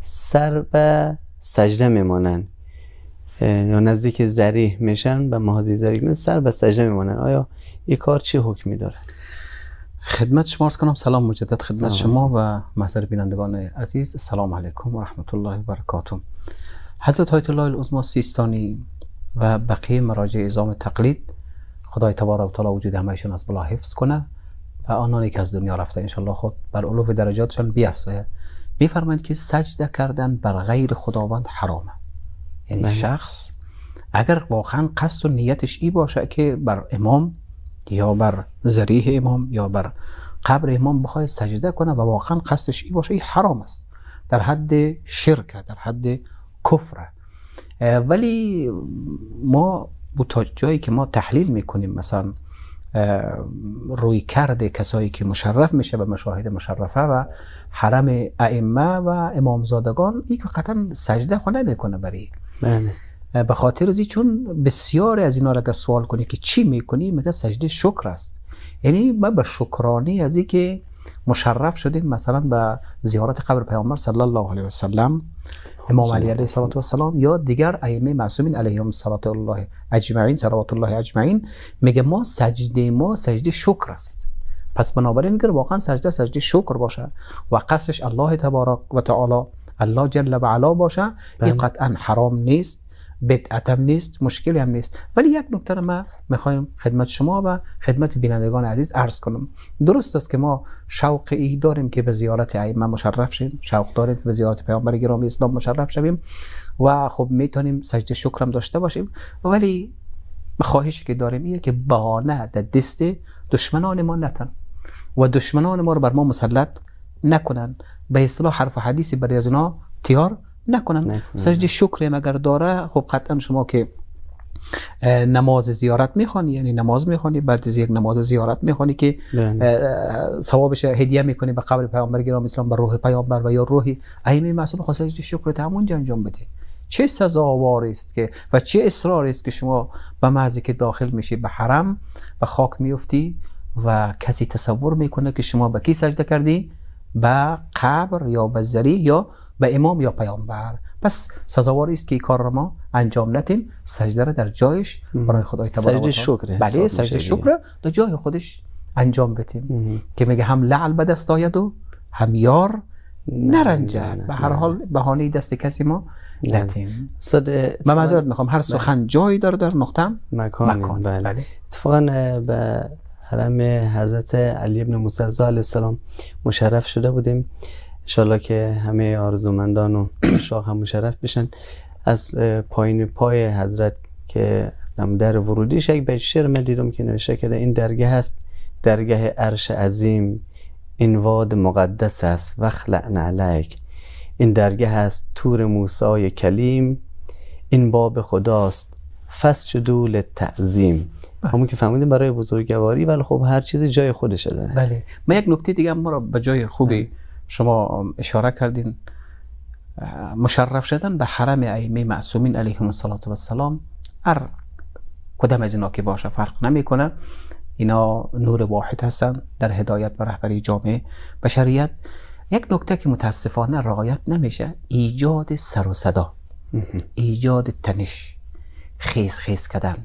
Speaker 1: سر به سجده میمانن یا نزدیک زریح میشن به محاضی زریح سر به سجده میمانن آیا این کار چی حکمی داره
Speaker 2: خدمت شما کنم. سلام مجدد خدمت شما و محضر بینندگان عزیز. سلام علیکم و رحمت الله و برکاته. حضرت آیت الله العظما سیستانی و بقیه مراجع ازام تقلید خدای تبارک و تعالی وجود همهشون از بلا حفظ کنه. و آنانی که از دنیا رفته انشالله خود بر علو درجاتشان بیافزایه میفرمایند که سجده کردن بر غیر خداوند حرامه یعنی بله. شخص اگر واقعا قصد و نیتش ای باشه که بر امام یا بر ذریح امام یا بر قبر امام بخواد سجده کنه و واقعا قصدش ای باشه ای حرام است. در حد شرک در حد کفر ولی ما بو تا جایی که ما تحلیل می‌کنیم مثلا روی کرده کسایی که مشرف میشه به مشاهد مشرفه و حرم ائمه و امامزادگان این که قطعا سجده خو نمی‌کنه برای بله. به خاطر ازی چون بسیار از اینا را اگر سوال کنی که چی می‌کنی؟ میگه سجده شکر است. یعنی ما به شکرانه از که مشرف شدیم مثلا به زیارت قبر پیامبر صلی الله علیه و سلم امام علی علیه الصلاه و السلام یا دیگر ائمه معصومین علیهم الصلاه الله اجمعین صلوات الله اجمعین میگه ما سجده ما سجده شکر است. پس بنابراین اگر واقعا سجده سجده شکر باشه و قصدش الله تبارک و تعالی الله جل و علا باشه این
Speaker 1: بله.
Speaker 2: قطعا حرام نیست. بدعت هم نیست مشکلی هم نیست. ولی یک نکته رو ما می‌خوایم خدمت شما و خدمت بینندگان عزیز عرض کنم. درست است که ما شوق ای داریم که به زیارت ائمه مشرف شیم شوق داریم که به زیارت پیامبر گرامی اسلام مشرف شویم و خب می‌تونیم سجده شکرم داشته باشیم. ولی خواهشی که داریم اینه که بهانه در دست دشمنان ما نتن و دشمنان ما رو بر ما مسلط نکنن. به اصطلاح حرف و حدیثی برای از اینا تیار نکنن. سجده شکر اگر داره خب قطعا شما که نماز زیارت می‌خوانی یعنی نماز می‌خوانی بعد از یک نماز زیارت می‌خوانی که
Speaker 1: بله.
Speaker 2: ثوابش هدیه می‌کنی به قبر پیامبر گرامی اسلام به روح پیامبر و یا روح ائمه معصوم خاص سجده شکر همونجا انجام بدی چه سزاواری است که و چه اصراری است که شما به محضی که داخل میشی به حرم و خاک میفتی و کسی تصور می‌کنه که شما به کی سجده کردی به قبر یا به زری یا به امام یا پیامبر پس سزاواری است که این کار را ما انجام ندیم سجده را در جایش برای خدای تبارک
Speaker 1: سجده شکره
Speaker 2: بله سجده. شکر در جای خودش انجام بدیم. که میگه هم لعل به دست آید و هم یار نرنجد به هر. حال بهانه دست کسی ما
Speaker 1: نه.
Speaker 2: ندیم
Speaker 1: صد
Speaker 2: من معذرت می‌خوام هر سخن جایی داره در نقطه
Speaker 1: مکان
Speaker 2: مکان
Speaker 1: بله.
Speaker 2: بله.
Speaker 1: اتفاقا به حرم حضرت علی ابن موسی علیه السلام مشرف شده بودیم. انشالله که همه آرزومندان و شاه هم مشرف بشن. از پایین پای حضرت که در ورودیش یک بیت شعر من دیدم که نوشته کرده این درگاه است درگاه عرش عظیم. این واد مقدس است. وخلع علیک. این درگاه است تور موسی کلیم. این باب خداست. فسجدوا للتعظیم. همون که فهمیدیم برای بزرگواری ولی خب هر چیزی جای خودشه داره.
Speaker 2: بله. ما یک نکته دیگه ما را به جای خوبی شما اشاره کردین. مشرف شدن به حرم ائمه معصومین علیهم السلام هر کدام از اینا که باشه فرق نمی‌کنه. اینا نور واحد هستن در هدایت و رهبری جامعه بشریت یک نکته که متاسفانه رعایت نمیشه ایجاد سر و صدا. ایجاد تنش خیز خیز کردن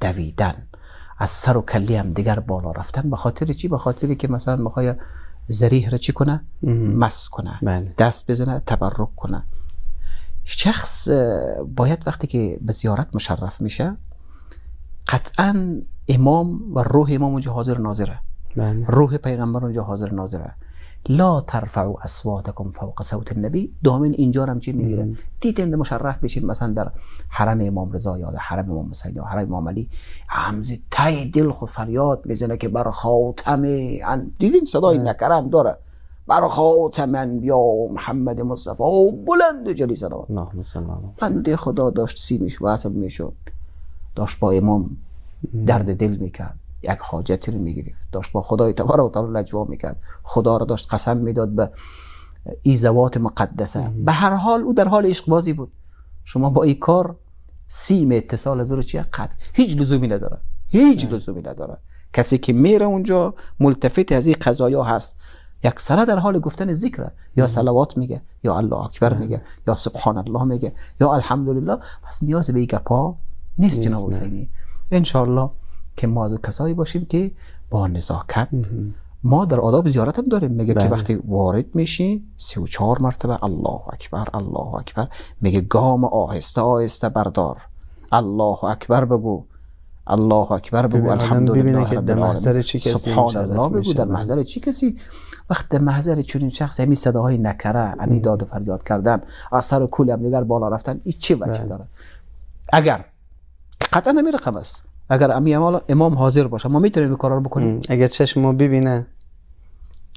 Speaker 2: دویدن. از سر و کلی هم دیگر بالا رفتن. به خاطر چی؟ به خاطری که مثلا می‌خوای زریح را چی کنه؟ مس کنه.
Speaker 1: بله.
Speaker 2: دست بزنه تبرک کنه. شخص باید وقتی که به زیارت مشرف میشه قطعا امام و روح امام اونجا حاضر ناظره.
Speaker 1: بله.
Speaker 2: روح پیغمبر اونجا حاضر ناظره. لا ترفعوا اصواتکم فوق صوت النبی دامن اینجا هم چی می‌گیره؟ دیدین مشرف بشین مثلا در حرم امام رضا یا در حرم امام حسین یا حرم امام علی. همز تای دل خود فریاد می‌زنه که بر خاتم ان دیدین صدای نکرم داره؟ بر خاتم انبیا محمد مصطفی و بلند و جلی
Speaker 1: علی
Speaker 2: بنده خدا داشت سیمش وصل می‌شد. داشت با امام درد دل می‌کرد. یک حاجتی رو می‌گرفت. داشت با خدای تبارک و تعالی لجوا می‌کرد. خدا رو داشت قسم می‌داد به ای زوات مقدسه. به هر حال او در حال عشق بازی بود. شما با این کار سیم اتصال از رو چیه؟ قد. هیچ لزومی نداره. هیچ لزومی نداره. کسی که میره اونجا ملتفت از این قضایا هست. یک سره در حال گفتن ذکره. یا صلوات میگه یا الله اکبر میگه یا سبحان الله میگه یا الحمدلله. پس نیاز به این گپا نیست جناب حسینی. انشالله که ما از کسایی باشیم که با نزاکت ما در آداب زیارت هم داریم. میگه که
Speaker 1: بله.
Speaker 2: وقتی وارد میشی سی و چهار مرتبه. الله اکبر الله اکبر. میگه گام آهسته آهسته بردار. الله اکبر بگو. الله اکبر بگو. الحمدلله
Speaker 1: که در. محضر چی کسی
Speaker 2: سبحان الله بگو. در محضر چی کسی؟ وقت در محضر چنین شخص همین صداهای نکره همین داد و فریاد کردن از سر و کول هم دیگر بالا رفتن این چه وجه
Speaker 1: بله.
Speaker 2: داره؟ اگر قطعا همین رقم است اگر امی امام, امام حاضر باشه ما می‌تونیم این کارا رو بکنیم.
Speaker 1: اگر چشم ما ببینه.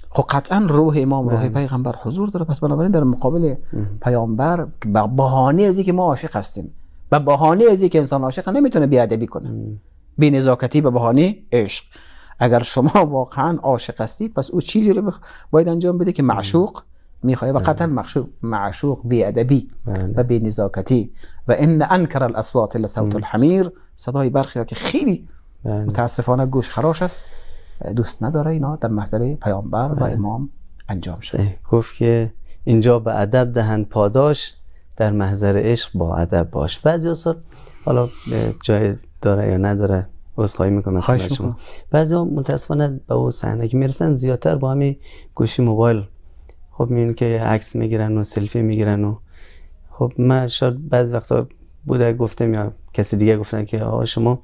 Speaker 2: خب قطعا روح امام روح. پیغمبر حضور داره. پس بنابراین در مقابل پیامبر به بهانه از که ما عاشق هستیم به بهانه از که انسان عاشق نمی‌تونه بیادبی کنه. بی نزاکتی به بهانه عشق. اگر شما واقعا عاشق هستی پس او چیزی رو بخ... باید انجام بده که معشوق می‌خواد و قطعا معشوق معشوق بی ادبی
Speaker 1: بله.
Speaker 2: و بی نزاکتی و ان انکر الاصوات لصوت الحمیر. صدای برخی که خیلی
Speaker 1: بله.
Speaker 2: متاسفانه گوش خراش است دوست نداره اینا در محضر پیامبر و امام انجام شد
Speaker 1: صحیح. گفت که اینجا به ادب دهند پاداش در محضر عشق با ادب باش. بعضی اصلا حالا جای داره یا نداره عذرخواهی می‌کنم از شما. بعضی متاسفانه به اون صحنه که می‌رسن زیادتر با همین گوشی موبایل خب میین که عکس می‌گیرن و سلفی می‌گیرن و خب من شاید بعضی وقتا بوده گفتم یا کسی دیگه گفتن که آقا شما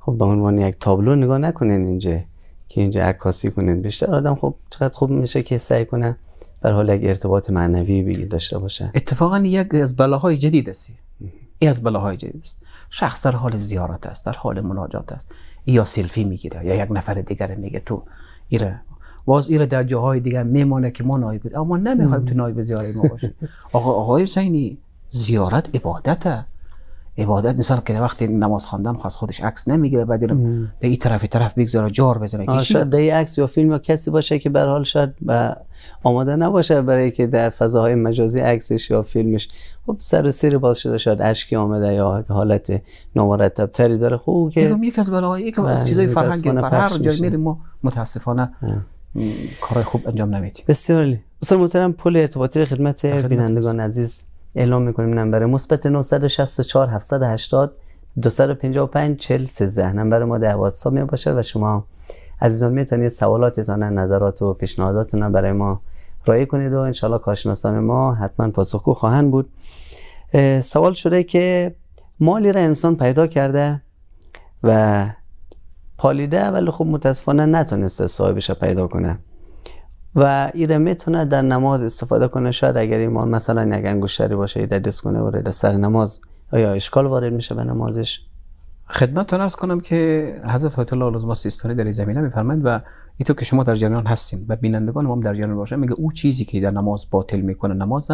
Speaker 1: خب به عنوان یک تابلو نگاه نکنین اینجا که اینجا عکاسی کنین. بیشتر آدم خب چقدر خوب میشه که سعی کنه بر حال یک ارتباط معنوی بگی داشته باشه.
Speaker 2: اتفاقا یک از بلاهای جدید است. این از بلاهای جدید است. شخص در حال زیارت است در حال مناجات است. یا سلفی می‌گیره یا یک نفر دیگر میگه تو ایره باز ایره در جاهای دیگر میمانه که ما نایب اما نمی‌خوایم تو نایب زیارت ما باشیم. آقا آقای حسینی زیارت عبادته. عبادت انسان که وقتی نماز خواندن خواست خودش عکس نمی‌گیره بعد به این طرف طرف بگذاره جار بزنه.
Speaker 1: شاید در عکس یا فیلم یا کسی باشه که به حال شاید آماده نباشه برای که در فضاهای مجازی عکسش یا فیلمش. خب سر و سیر باز شده شاید اشکی آمده یا حالت نامرتب تری داره. خوب که
Speaker 2: یک از بلاهای یک از چیزای فرهنگی هر جای میریم ما متاسفانه کارهای خوب انجام نمیدیم
Speaker 1: بسیار عالی. استاد محترم پل ارتباطی خدمت بینندگان عزیز اعلام می‌کنیم نمبر مثبت 964 780 255 40 13 نمبر ما در واتساپ می باشه و شما عزیزان می‌تونید سوالاتتان نظرات و پیشنهاداتتون برای ما رای کنید و انشالله کارشناسان ما حتما پاسخگو خواهند بود. سوال شده که مالی را انسان پیدا کرده و پالیده ولی خب متاسفانه نتونسته صاحبش پیدا کنه. و ایره می‌تونه در نماز استفاده کنه. شاید اگر ایمان مثلا یک انگشتری باشه در دست کنه وارد سر نماز آیا اشکال وارد میشه به نمازش؟
Speaker 2: خدمتتون ارز کنم که حضرت آیت الله العظما سیستانی در این زمینه میفرمایند و ایتو که شما در جریان هستیم و بینندگان ما در جریان باشه میگه او چیزی که در نماز باطل می‌کنه نماز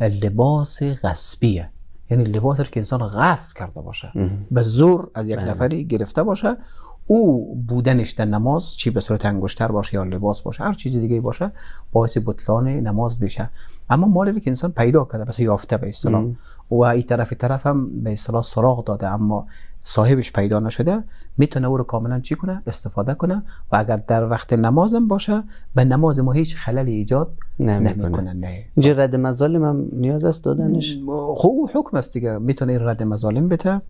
Speaker 2: لباس غصبیه. یعنی لباسی که انسان غصب کرده باشه. به زور از یک بله. نفری گرفته باشه. او بودنش در نماز چی به صورت انگشتر باشه یا لباس باشه هر چیزی دیگه باشه باعث بطلان نماز بشه اما مالی که انسان پیدا کرده بس یافته به اصطلاح. و این طرف طرف هم به اصطلاح سراغ داده اما صاحبش پیدا نشده می‌تونه او رو کاملا چی کنه؟ استفاده کنه. و اگر در وقت نمازم باشه به نماز ما هیچ خللی ایجاد نمی‌کنه. نه.
Speaker 1: اینجا رد مظالم هم نیاز است دادنش؟
Speaker 2: خب حکم است دیگه. می‌تونه رد مظالم بده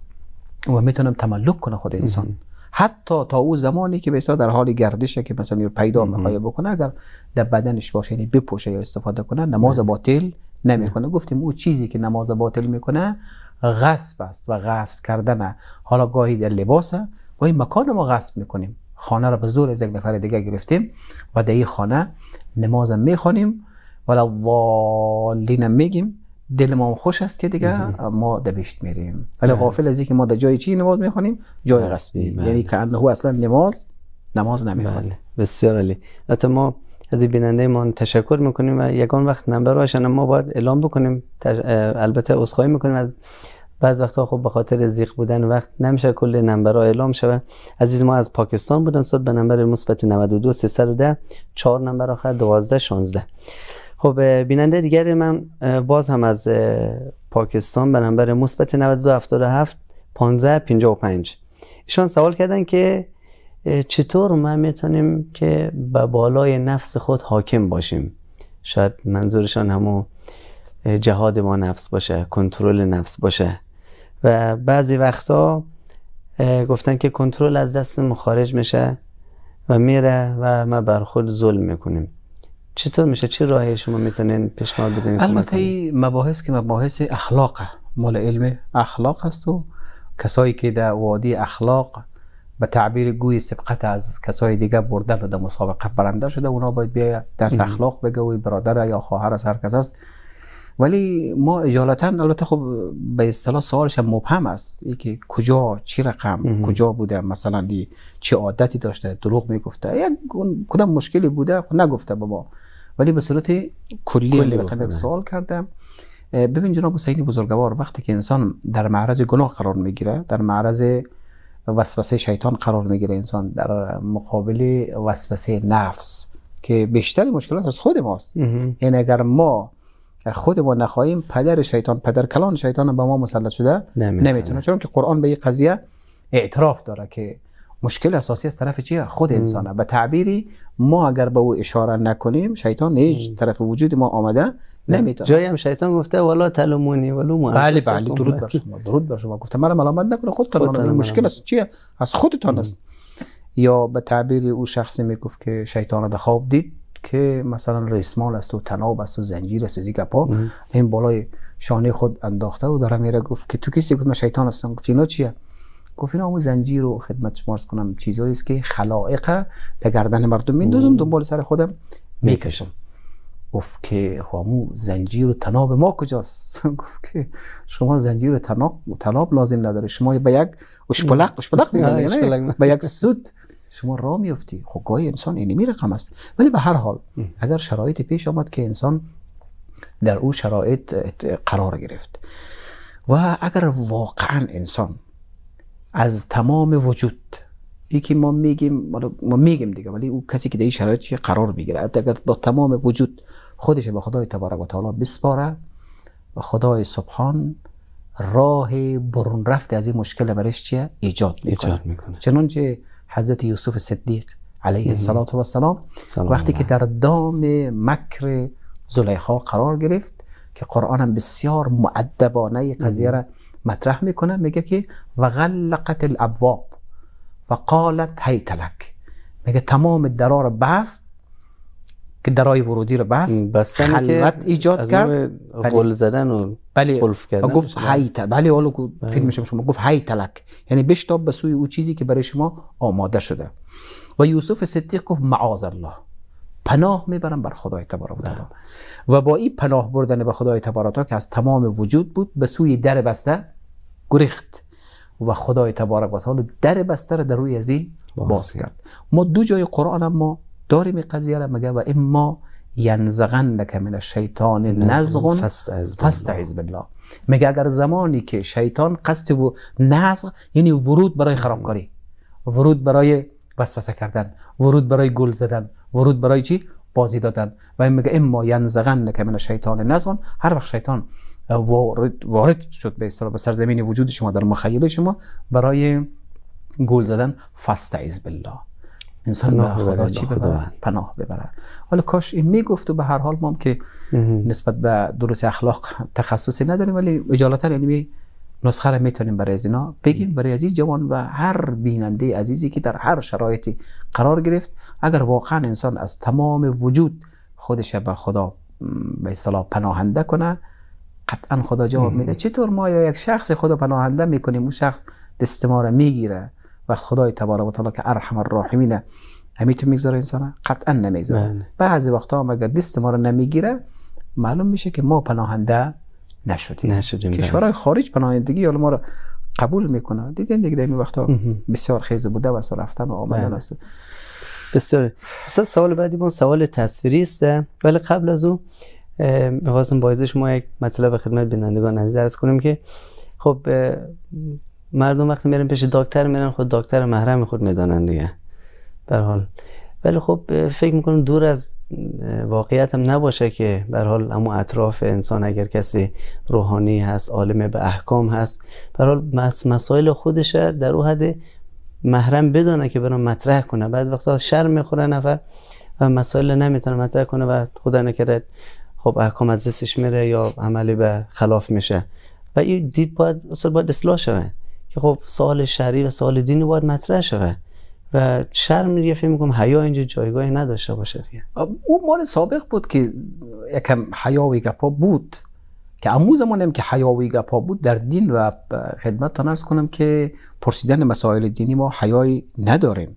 Speaker 2: و می‌تونم تملک کنه خود انسان. حتی تا او زمانی که بسیار در حال گردشه که مثلا پیدا می‌خواد بکنه اگر در بدنش باشه یعنی بپوشه یا استفاده کنه نماز باطل نمی‌کنه. گفتیم او چیزی که نماز باطل می‌کنه غصب است و غصب کردن. حالا گاهی در لباسه گاهی مکان ما غصب می‌کنیم. خانه را به زور از یک نفر دیگه گرفتیم و در این خانه نماز می‌خوانیم. ولی ضالین میگیم دل ما خوش است که دیگه ما دبشت میریم. ولی. غافل از اینکه ما در جای چی نماز می‌خوانیم؟ جای غصبی بله. یعنی که انه اصلا نماز نماز نمی‌خوانیم. بله.
Speaker 1: بسیار علی حتی ما از این بیننده ما تشکر می‌کنیم و یگان وقت نمبر هاشن ما باید اعلام بکنیم البته اسخای می‌کنیم. از بعض وقتا خب به خاطر زیق بودن وقت نمیشه کل نمبرها اعلام شوه عزیز ما از پاکستان بودن صد به نمبر مثبت 92 310 4 نمبر آخر 12 16 خب بیننده دیگر من باز هم از پاکستان به نمبر مثبت 92 77 15 55 ایشان سوال کردن که چطور ما می‌تونیم که به بالای نفس خود حاکم باشیم؟ شاید منظورشان همو جهاد ما نفس باشه کنترل نفس باشه. و بعضی وقتا گفتن که کنترل از دست خارج میشه و میره و ما بر خود ظلم می‌کنیم. چطور میشه؟ چه راهی شما می‌تونین پیشنهاد بدین
Speaker 2: البته این مباحث که مباحث اخلاق مال علم اخلاق هست و کسایی که در وادی اخلاق به تعبیر گوی سبقت از کسای دیگه بردن و در مسابقه برنده شده اونا باید بیا درس اخلاق بگه و برادر یا خواهر از هر کس است ولی ما اجالتا البته خب به اصطلاح سوالش مبهم است. که کجا چی رقم کجا بوده؟ مثلا دی چه عادتی داشته؟ دروغ می‌گفته. یک کدام مشکلی بوده؟ خب نگفته با ما ولی به صورت کلی یک سوال کردم. ببین جناب حسینی بزرگوار وقتی که انسان در معرض گناه قرار می‌گیره در معرض وسوسه شیطان قرار می‌گیره انسان در مقابل وسوسه نفس که بیشتر مشکلات از خود ماست. یعنی اگر ما خود ما نخواهیم پدر شیطان پدر کلان شیطان به ما مسلط شده نمی‌تونه. چون که قرآن به این قضیه اعتراف داره که مشکل اساسی از طرف چیه؟ خود انسانه. به تعبیری ما اگر به او اشاره نکنیم شیطان هیچ طرف وجود ما آمده نمی‌تونه.
Speaker 1: جایی هم شیطان گفته والا تلمونی ولو
Speaker 2: بله بله درود بر شما درود بر شما. گفته مرا ملامت نکنه خودتان مشکل است چیه؟ از خودتان است. یا به تعبیر او شخصی می‌گفت که شیطان در خواب دید. که مثلا ریسمان است و تناب است و زنجیر است و گپا این بالای شانه خود انداخته و داره میره. گفت که تو کسی؟ گفت من شیطان هستم. گفت اینا چیه؟ گفت اینا همون زنجیر رو خدمت شما کنم چیزایی است که خلائق در گردن مردم. میندازم دنبال سر خودم می‌کشم. گفت که همو زنجیر و تناب ما کجاست؟ گفت که شما زنجیر و تناب تناب لازم نداره. شما به یک اشپلق اشپلق میگن به یک سود شما راه میفتی خب گاهی انسان اینمی رقم است. ولی به هر حال اگر شرایط پیش آمد که انسان در او شرایط قرار گرفت و اگر واقعا انسان از تمام وجود یکی ما میگیم ما میگیم دیگه ولی او کسی که در این شرایط قرار می‌گیره. اگر با تمام وجود خودش به خدای تبارک و تعالی بسپاره و خدای سبحان راه برون رفت از این مشکل برش چیه؟ ایجاد می‌کنه, ایجاد می‌کنه. چنانچه حضرت یوسف صدیق علیه السلام و السلام وقتی که در دام مکر زلیخا قرار گرفت که قرآن هم بسیار معدبانه قضیه را مطرح میکنه میگه که و غلقت الابواب و قالت هیت لک. میگه تمام درا را بست که درای ورودی رو بست خلوت ایجاد کرد.
Speaker 1: گل زدن و
Speaker 2: بله. قلف کردن گفت هیت بله حالا فیلمش شما. گفت هیت لک یعنی بشتاب به سوی او چیزی که برای شما آماده شده. و یوسف صدیق گفت معاذ الله. پناه می‌برم بر خدای تبارک و تعالی. و با این پناه بردن به خدای تبارک که از تمام وجود بود به سوی در بسته گریخت. و خدای تبارک و تعالی در بسته در روی ازی باز کرد. ما دو جای قرآن ما داریم این قضیه را مگه؟ و اما ینزغنک من الشیطان نزغ فاستعذ بالله. میگه اگر زمانی که شیطان قصد و نزغ یعنی ورود برای خرابکاری ورود برای وسوسه کردن ورود برای گل زدن ورود برای چی؟ بازی دادن. و میگه اما ینزغنک من الشیطان نزغ هر وقت شیطان وارد, وارد شد به اصطلاح به سرزمین وجود شما در مخیل شما برای گل زدن فاستعذ بالله. انسان به خدا چی ببره پناه ببره حالا کاش این می‌گفت و به هر حال ما که نسبت به درست اخلاق تخصصی نداریم ولی اجالتا یعنی نسخه را می‌تونیم برای از اینا بگیم برای عزیز جوان و هر بیننده عزیزی که در هر شرایطی قرار گرفت. اگر واقعا انسان از تمام وجود خودش به خدا به اصطلاح پناهنده کنه قطعا خدا جواب میده. چطور ما یا یک شخص خدا پناهنده می‌کنیم؟ اون شخص دست ما را می‌گیره. و خدای تبارک و تعالی که ارحم الراحمین همیتون می‌گذاره انسان قطعا نمی‌گذاره. بله. بعضی وقتا هم اگر دست ما رو نمی‌گیره معلوم میشه که ما پناهنده نشدیم. نشدیم بله. کشورهای خارج پناهندگی حالا ما رو قبول می‌کنه دیدین دیگه در این وقتا بسیار خیز بوده و رفتن و آمدن بله. است.
Speaker 1: بسیار. سوال بعدی ما سوال تصویری است. ولی قبل از او می‌خواستم با شما یک مطلب خدمت بینندگان عزیز عرض کنیم که خب مردم وقتی میرن پیش دکتر میرن خود دکتر محرم خود می‌دانن دیگه. به حال. ولی خب فکر می‌کنم دور از واقعیت هم نباشه که به حال اما اطراف انسان اگر کسی روحانی هست عالم به احکام هست به حال مسائل خودش در او حد محرم بدانه که برام مطرح کنه. بعد وقتا شرم می‌خوره نفر و مسائل نمی‌تونه مطرح کنه و خدا نکرد خب احکام از دستش میره یا عملی به خلاف میشه. و این دید باید اصلا باید اصلاح شوه. که خب سوال شرعی و سوال دینی باید مطرح شوه و شرم دیگه فکر می‌کنم حیا اینجا جایگاهی نداشته باشه دیگه.
Speaker 2: اون مال سابق بود که یکم حیا و گپا بود. که امو زمانم که حیا و گپا بود در دین و خدمت تا کنم که پرسیدن مسائل دینی ما حیایی نداریم.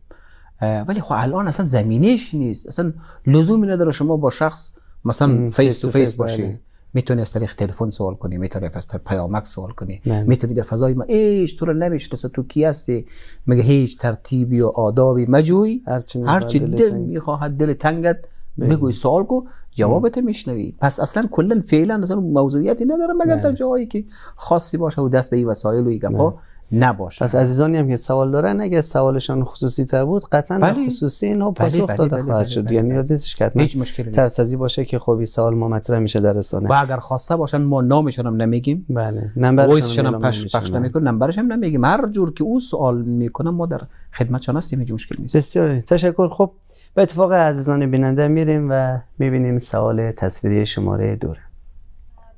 Speaker 2: ولی خب الان اصلا زمینش نیست. اصلا لزومی نداره شما با شخص مثلا face to face باشی. می‌تونی از طریق تلفن سوال کنی می‌تونی از طریق پیامک سوال کنی. بله. می‌تونی در فضای ما ایش تو رو نمی‌شناسه تو کی هستی؟ مگه هیچ ترتیبی و آدابی مجوی. هرچی دل می‌خواهد دل تنگت بگوی سوال کو جوابت میشنوی. پس اصلا کلا فعلا اصلا موضوعیتی نداره مگر در جایی که خاصی باشه و دست به این وسایل و این نباشه.
Speaker 1: پس عزیزانی هم که سوال دارن اگه سوالشان خصوصی تر بود قطعا
Speaker 2: بله.
Speaker 1: خصوصی اینا
Speaker 2: بله،
Speaker 1: پاسخ
Speaker 2: بله،
Speaker 1: داده
Speaker 2: بله،
Speaker 1: خواهد شد. یعنی
Speaker 2: بله.
Speaker 1: نیاز نیستش که
Speaker 2: هیچ مشکلی نیست.
Speaker 1: ترس از این باشه که خب این سوال ما مطرح میشه در رسانه.
Speaker 2: و اگر خواسته باشن ما نامشون هم نمیگیم.
Speaker 1: بله. نمبرشون
Speaker 2: هم پخش. پخش نمی‌کنیم نمبرش هم نمیگیم. هر جور که او سوال می‌کنه ما در خدمتشان هستیم هیچ مشکل نیست.
Speaker 1: بسیار تشکر. خب به اتفاق عزیزان بیننده میریم و می‌بینیم سوال تصویری شماره دوره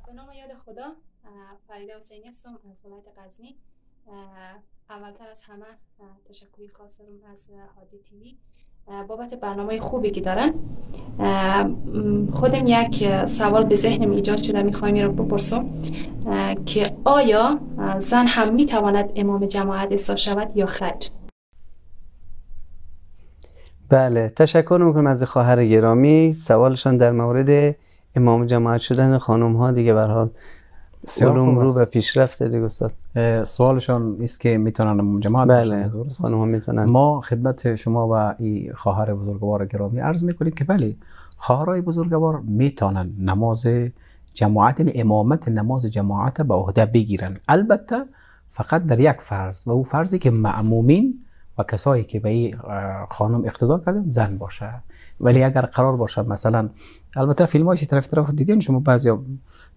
Speaker 6: به نام یاد خدا فریده حسینی هستم از ولایت غزنی. اولتر از همه تشکری خاص دارم از هادی تیوی بابت برنامه خوبی که دارن. خودم یک سوال به ذهنم ایجاد شده می‌خوایم این رو بپرسم که آیا زن هم می‌تواند امام جماعت احساس شود یا خیر؟
Speaker 1: بله تشکر می‌کنم از خواهر گرامی. سوالشان در مورد امام جماعت شدن خانم ها دیگه به حال علوم رو. به پیشرفت دیگه استاد
Speaker 2: سوالشان است که می‌تونن جماعت
Speaker 1: بله؟ خانم می‌تونن
Speaker 2: ما خدمت شما و این خواهر بزرگوار گرامی عرض می‌کنیم که بله خواهرای بزرگوار می‌تونن نماز جماعت یعنی امامت نماز جماعت به عهده بگیرن البته فقط در یک فرض و او فرضی که معمومین و کسایی که به خانم اقتدا کردن زن باشه ولی اگر قرار باشه مثلا البته فیلم هایش طرف طرف دیدین شما بعضی.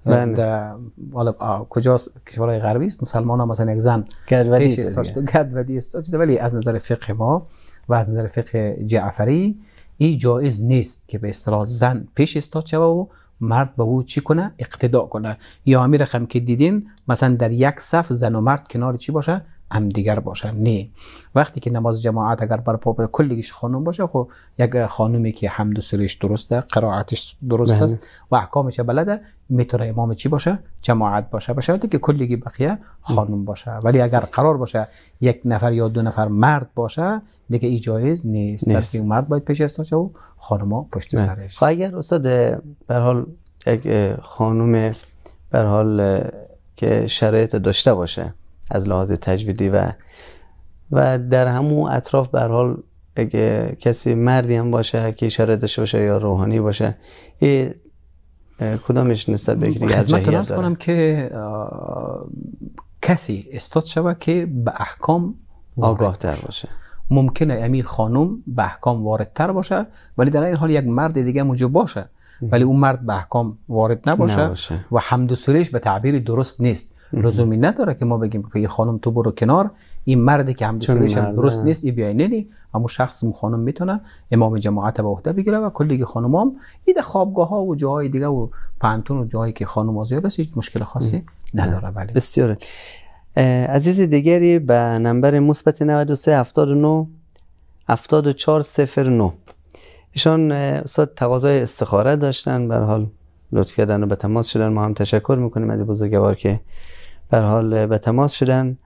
Speaker 2: در حالا کجاست؟ کشورهای غربی است؟ مسلمان ها مثلا یک زن
Speaker 1: گدودی است
Speaker 2: گدودی شده ولی از نظر فقه ما و از نظر فقه جعفری این جایز نیست که به اصطلاح زن پیش استاد شوه و مرد به او چی کنه؟ اقتدا کنه. یا همین رقم که دیدین مثلا در یک صف زن و مرد کنار چی باشه؟ هم دیگر باشه نه. وقتی که نماز جماعت اگر برپا بشه کلیش خانم باشه خب یک خانومی که حمد و سرش درسته قرائتش درست
Speaker 1: بله.
Speaker 2: است و احکامش بلده می‌تونه امام چی باشه؟ جماعت باشه. به شرطی که کلیگی بقیه خانم باشه. ولی اگر قرار باشه یک نفر یا دو نفر مرد باشه دیگه ای جایز نیست.
Speaker 1: نیست.
Speaker 2: مرد باید پیش استاد و خانما پشت
Speaker 1: بله.
Speaker 2: سرش.
Speaker 1: خب اگر استاد به حال یک خانم به حال که شرایط داشته باشه از لحاظ تجویدی و و در همون اطراف به حال اگه کسی مردی هم باشه که شرایط داشته باشه یا روحانی باشه اه، کدامش نسبت به یکدیگر
Speaker 2: خدمت
Speaker 1: ارجحیت داره؟
Speaker 2: کنم که کسی استاد شوه که به احکام
Speaker 1: آگاه تر
Speaker 2: باشه. ممکنه امیر خانم به احکام واردتر باشه ولی در این حال یک مرد دیگه اونجا باشه. ولی اون مرد به احکام وارد نباشه,
Speaker 1: نباشه.
Speaker 2: و حمد و سرش به تعبیر درست نیست. لزومی نداره که ما بگیم که یه خانم تو برو کنار این مردی که هم
Speaker 1: مرده.
Speaker 2: درست نیست این بیای نی اما شخص خانم می‌تونه امام جماعت به عهده بگیره و کلی خانم هم این خوابگاه ها و جاهای دیگه و پانتون و جاهایی که خانم زیاد است هیچ مشکل خاصی نداره. ولی
Speaker 1: بسیار عزیز دیگری به نمبر مثبت 93 79 7409 ایشان استاد تقاضای استخاره داشتن. به حال لطف کردن و به تماس شدن. ما هم تشکر می‌کنیم از بزرگوار که به هر حال به تماس شدن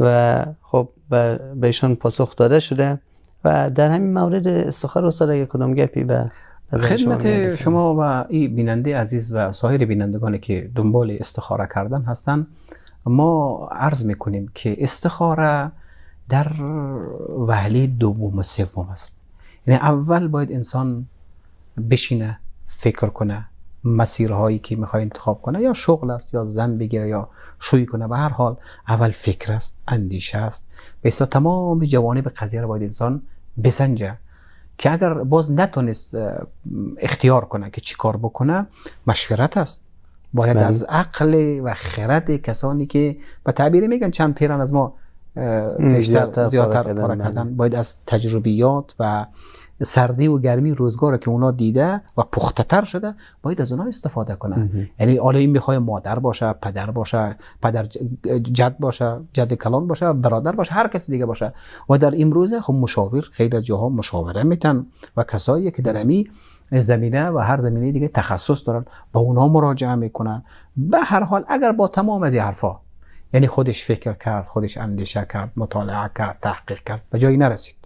Speaker 1: و خب به به ایشان پاسخ داده شده و در همین مورد استخاره استاد اگه کدام گپی به
Speaker 2: خدمت؟ شما و این بیننده عزیز و سایر بینندگانی که دنبال استخاره کردن هستن ما عرض می‌کنیم که استخاره در وهله دوم و سوم است یعنی اول باید انسان بشینه فکر کنه مسیرهایی که می‌خواد انتخاب کنه یا شغل است یا زن بگیره یا شوی کنه به هر حال اول فکر است اندیشه است به اصطلاح تمام جوانب قضیه رو باید انسان بسنجه که اگر باز نتونست اختیار کنه که چی کار بکنه مشورت است باید
Speaker 1: بله.
Speaker 2: از عقل و خرد کسانی که به تعبیر میگن چند پیران از ما پیشتر
Speaker 1: زیادتر پاره کردن بله.
Speaker 2: باید از تجربیات و سردی و گرمی روزگار که اونا دیده و پخته تر شده باید از اونا استفاده کنه یعنی حالا این می‌خوای مادر باشه پدر باشه پدر جد باشه جد کلان باشه برادر باشه هر کسی دیگه باشه. و در امروزه خب مشاور خیلی جاها مشاوره میتن و کسایی که در امی زمینه و هر زمینه دیگه تخصص دارن با اونا مراجعه می‌کنن. به هر حال اگر با تمام از این حرفا یعنی خودش فکر کرد خودش اندیشه کرد مطالعه کرد تحقیق کرد به جایی نرسید.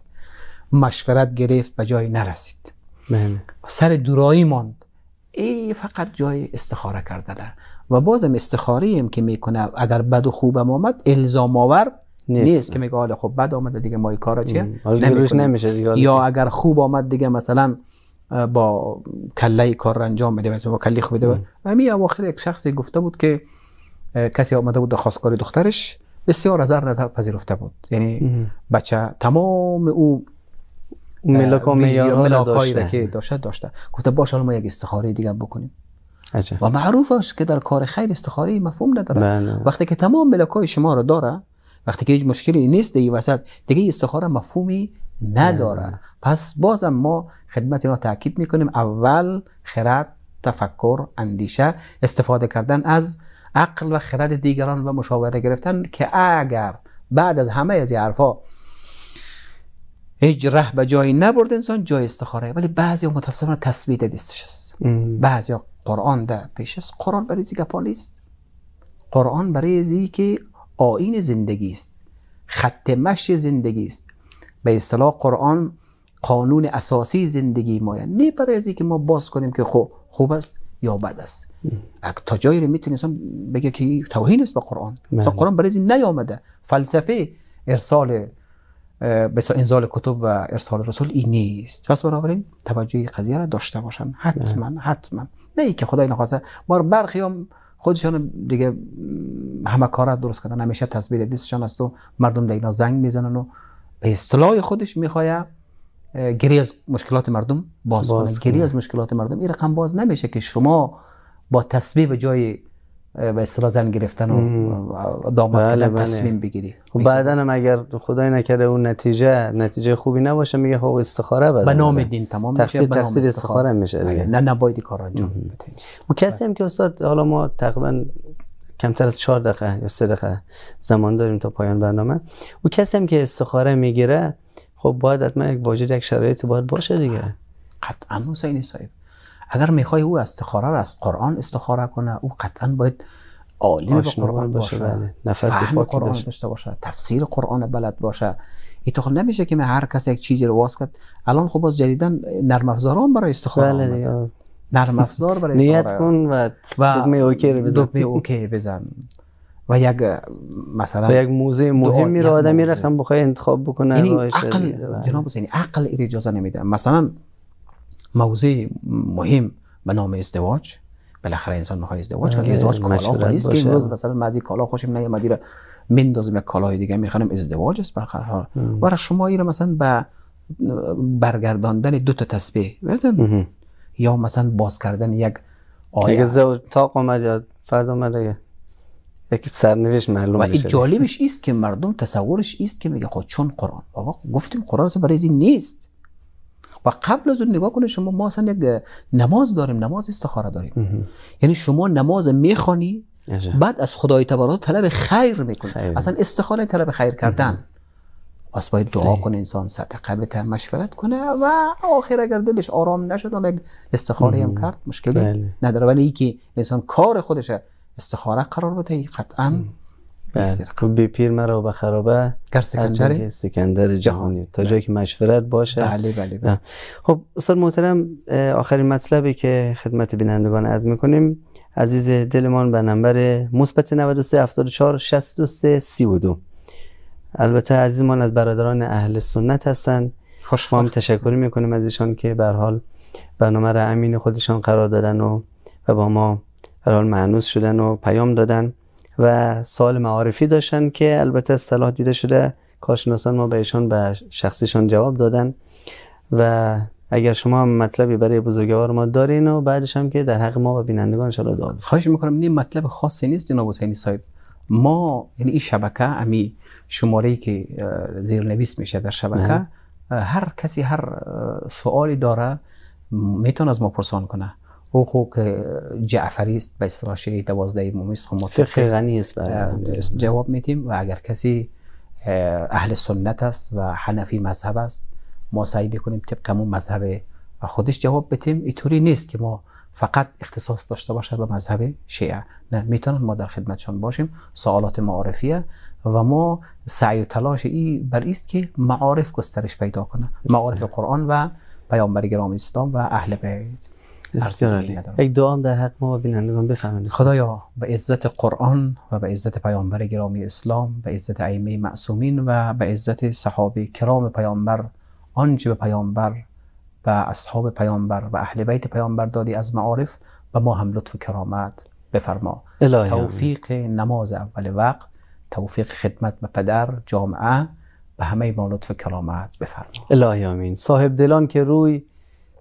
Speaker 2: مشورت گرفت به جایی نرسید.
Speaker 1: بله.
Speaker 2: سر دورایی ماند. ای فقط جای استخاره کردنه و بازم استخاره هم که می‌کنه. اگر بد و خوبم آمد الزام آور
Speaker 1: نیست.
Speaker 2: نیست, که میگه حالا خب بد آمده دیگه ما این کارا چیه.
Speaker 1: نمیشه دیگه.
Speaker 2: یا اگر خوب آمد دیگه مثلا با کله کار انجام میده مثلا با کله خوب بده همین اواخر یک شخصی گفته بود که کسی آمده بود خواستگار دخترش بسیار از نظر پذیرفته بود. یعنی بچه تمام او
Speaker 1: ملاک و
Speaker 2: ملاکایی که داشته داشته گفته باش ما یک استخاره دیگه بکنیم عجب. و معروف است که در کار خیر استخاره مفهوم نداره بله. وقتی که تمام ملاکای شما رو داره وقتی که هیچ مشکلی نیست دیگه وسط دیگه استخاره مفهومی نداره بله. پس بازم ما خدمت اینا تاکید می‌کنیم اول خرد تفکر اندیشه استفاده کردن از عقل و خرد دیگران و مشاوره گرفتن که اگر بعد از همه از این حرفا هیچ ره به جایی نبرد انسان جای استخاره. ولی بعضی متفسران تثبیت دستش است. بعضی قرآن ده پیش است. قرآن برای گپا نیست قرآن برای که آین زندگی است؟ خط مشی زندگی است. به اصطلاح قرآن قانون اساسی زندگی ما نه برای که ما باز کنیم که خوب خوب است یا بد است. تا جایی رو می‌تونه انسان بگه که توهین است به قرآن. مثلا بله. قرآن برای نیامده؟ فلسفه ارسال به انزال کتب و ارسال رسول این نیست. پس بنابراین توجه قضیه را داشته باشن. حتما. حتما. نه ای که خدای نخواسته بار برخی هم خودشان دیگه همه کارات درست کردن. همیشه تثبیت دستشان است و مردم اینا زنگ می‌زنن و به اصطلاح خودش می‌خواه گری از مشکلات مردم باز, باز کنه. گری از مشکلات مردم. این رقم باز نمیشه که شما با تسبیح به جای به اصطلاح زن گرفتن و داماد بله بله. تصمیم بگیری.
Speaker 1: و خب بعدا هم اگر خدای نکرده اون نتیجه نتیجه خوبی نباشه میگه خب استخاره
Speaker 2: بده به نام دین تمام
Speaker 1: تفسیر تفسیر استخاره. میشه دیگه.
Speaker 2: نه نباید کار انجام بده
Speaker 1: و کسی هم که استاد حالا ما تقریبا کمتر از چهار دقیقه یا سه دقیقه زمان داریم تا پایان برنامه. و کسی هم که استخاره می‌گیره خب باید حتما یک واجد یک شرایطی باید باشه دیگه.
Speaker 2: قطعا حسین صاحب. اگر می‌خوای او استخاره را از قرآن استخاره کنه او قطعا باید عالم به قرآن باشه, باشه.
Speaker 1: نفس
Speaker 2: قرآن داشته باشه تفسیر قرآن بلد باشه. این تو نمیشه که هر کس یک چیزی رو واس کرد. الان خب باز جدیداً نرم افزاران برای استخاره بله نرم افزار برای
Speaker 1: نیت کن و دکمه OK رو بزن.
Speaker 2: دکمه OK بزن. و یک مثلا
Speaker 1: و یک موضوع مهمی رو آدم امی رقم بخوای انتخاب بکنه
Speaker 2: یعنی عقل جناب حسینی عقل اجازه نمیده. مثلا موضوع مهم به نام ازدواج. بالاخره انسان می‌خواد ازدواج کنه. ازدواج کالا خود نیست که امروز مثلا مه ازی کالا خوشم نیامد را مندازم یک کالای دیگه می‌خوام ازدواج است برقرار و شما رو مثلا به برگرداندن دو تا تسبیح یا مثلا باز کردن یک
Speaker 1: آیه. اگه تاق اومد یا فرد اومد یک سرنوشت معلوم
Speaker 2: و این جالبش است که مردم تصورش است که میگه خود خب چون قرآن. بابا گفتیم قرآن برای این نیست. و قبل از اون نگاه کنه شما ما اصلا یک نماز داریم نماز استخاره داریم. یعنی شما نماز می‌خوانی بعد از خدای تبارک طلب خیر می‌کنی. اصلا استخاره طلب خیر کردن. پس باید دعا کنه انسان صدقه بده مشورت کنه و آخر اگر دلش آرام نشد اون استخاره هم کرد مشکلی بله. نداره. ولی که انسان کار خودش استخاره قرار بده قطعا
Speaker 1: خب بی پیر مرا به خرابه.
Speaker 2: گر سکندر
Speaker 1: سکندر جهانی. تا جایی که مشورت باشه.
Speaker 2: بله بله, بله.
Speaker 1: خب استاد محترم آخرین مطلبی که خدمت بینندگان از می‌کنیم. عزیز دلمان به نمبر مثبت 93 74 63 32 البته عزیزمان از برادران اهل سنت هستن. خوش ما هم تشکر می‌کنیم از ایشان که به حال برنامه را امین خودشان قرار دادن و و با ما به حال معنوس شدن و پیام دادن. و سوال معارفی داشتن که البته اصطلاح دیده شده کارشناسان ما به ایشان به شخصیشان جواب دادن و اگر شما هم مطلبی برای بزرگوار ما دارین و بعدش هم که در حق ما و بینندگان ان الله
Speaker 2: خواهش می‌کنم این مطلب خاصی نیست جناب حسینی صاحب. ما یعنی این شبکه امی شماره که زیرنویس میشه در شبکه هر کسی هر سوالی داره می‌تونه از ما پرسان کنه. که جعفری است به اصطلاح شیعه دوازده امامی است خب
Speaker 1: فقه غنی است
Speaker 2: جواب میتیم و اگر کسی اهل سنت است و حنفی مذهب است ما سعی بکنیم طبق همون مذهب خودش جواب بتیم اینطوری نیست که ما فقط اختصاص داشته باشه به مذهب شیعه. نه می‌تونن ما در خدمتشان باشیم. سوالات معارفیه و ما سعی و تلاش ای بر است که معارف گسترش پیدا کنه. معارف قرآن و پیامبر گرامی اسلام و اهل بیت.
Speaker 1: بسیار عالی. یک دعا هم در حق ما بینندگان بفهمید
Speaker 2: خدایا به عزت قرآن و به عزت پیامبر گرامی اسلام به عزت ائمه معصومین و به عزت صحابه کرام پیامبر آنچه به پیامبر و اصحاب پیامبر و اهل بیت پیامبر دادی از معارف و ما هم لطف و کرامت بفرما. توفیق نماز اول وقت توفیق خدمت به پدر جامعه به همه ما لطف کرامت بفرما.
Speaker 1: الهی آمین. صاحب دلان که روی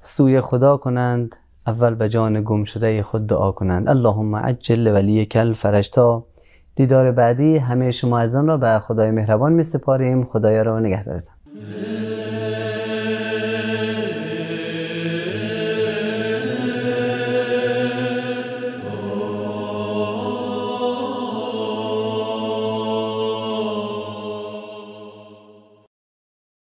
Speaker 1: سوی خدا کنند اول به جان گم شده خود دعا کنند. اللهم عجل ولی کل فرشتا دیدار بعدی همه شما از آن را به خدای مهربان می سپاریم. خدایا را نگهدارتان.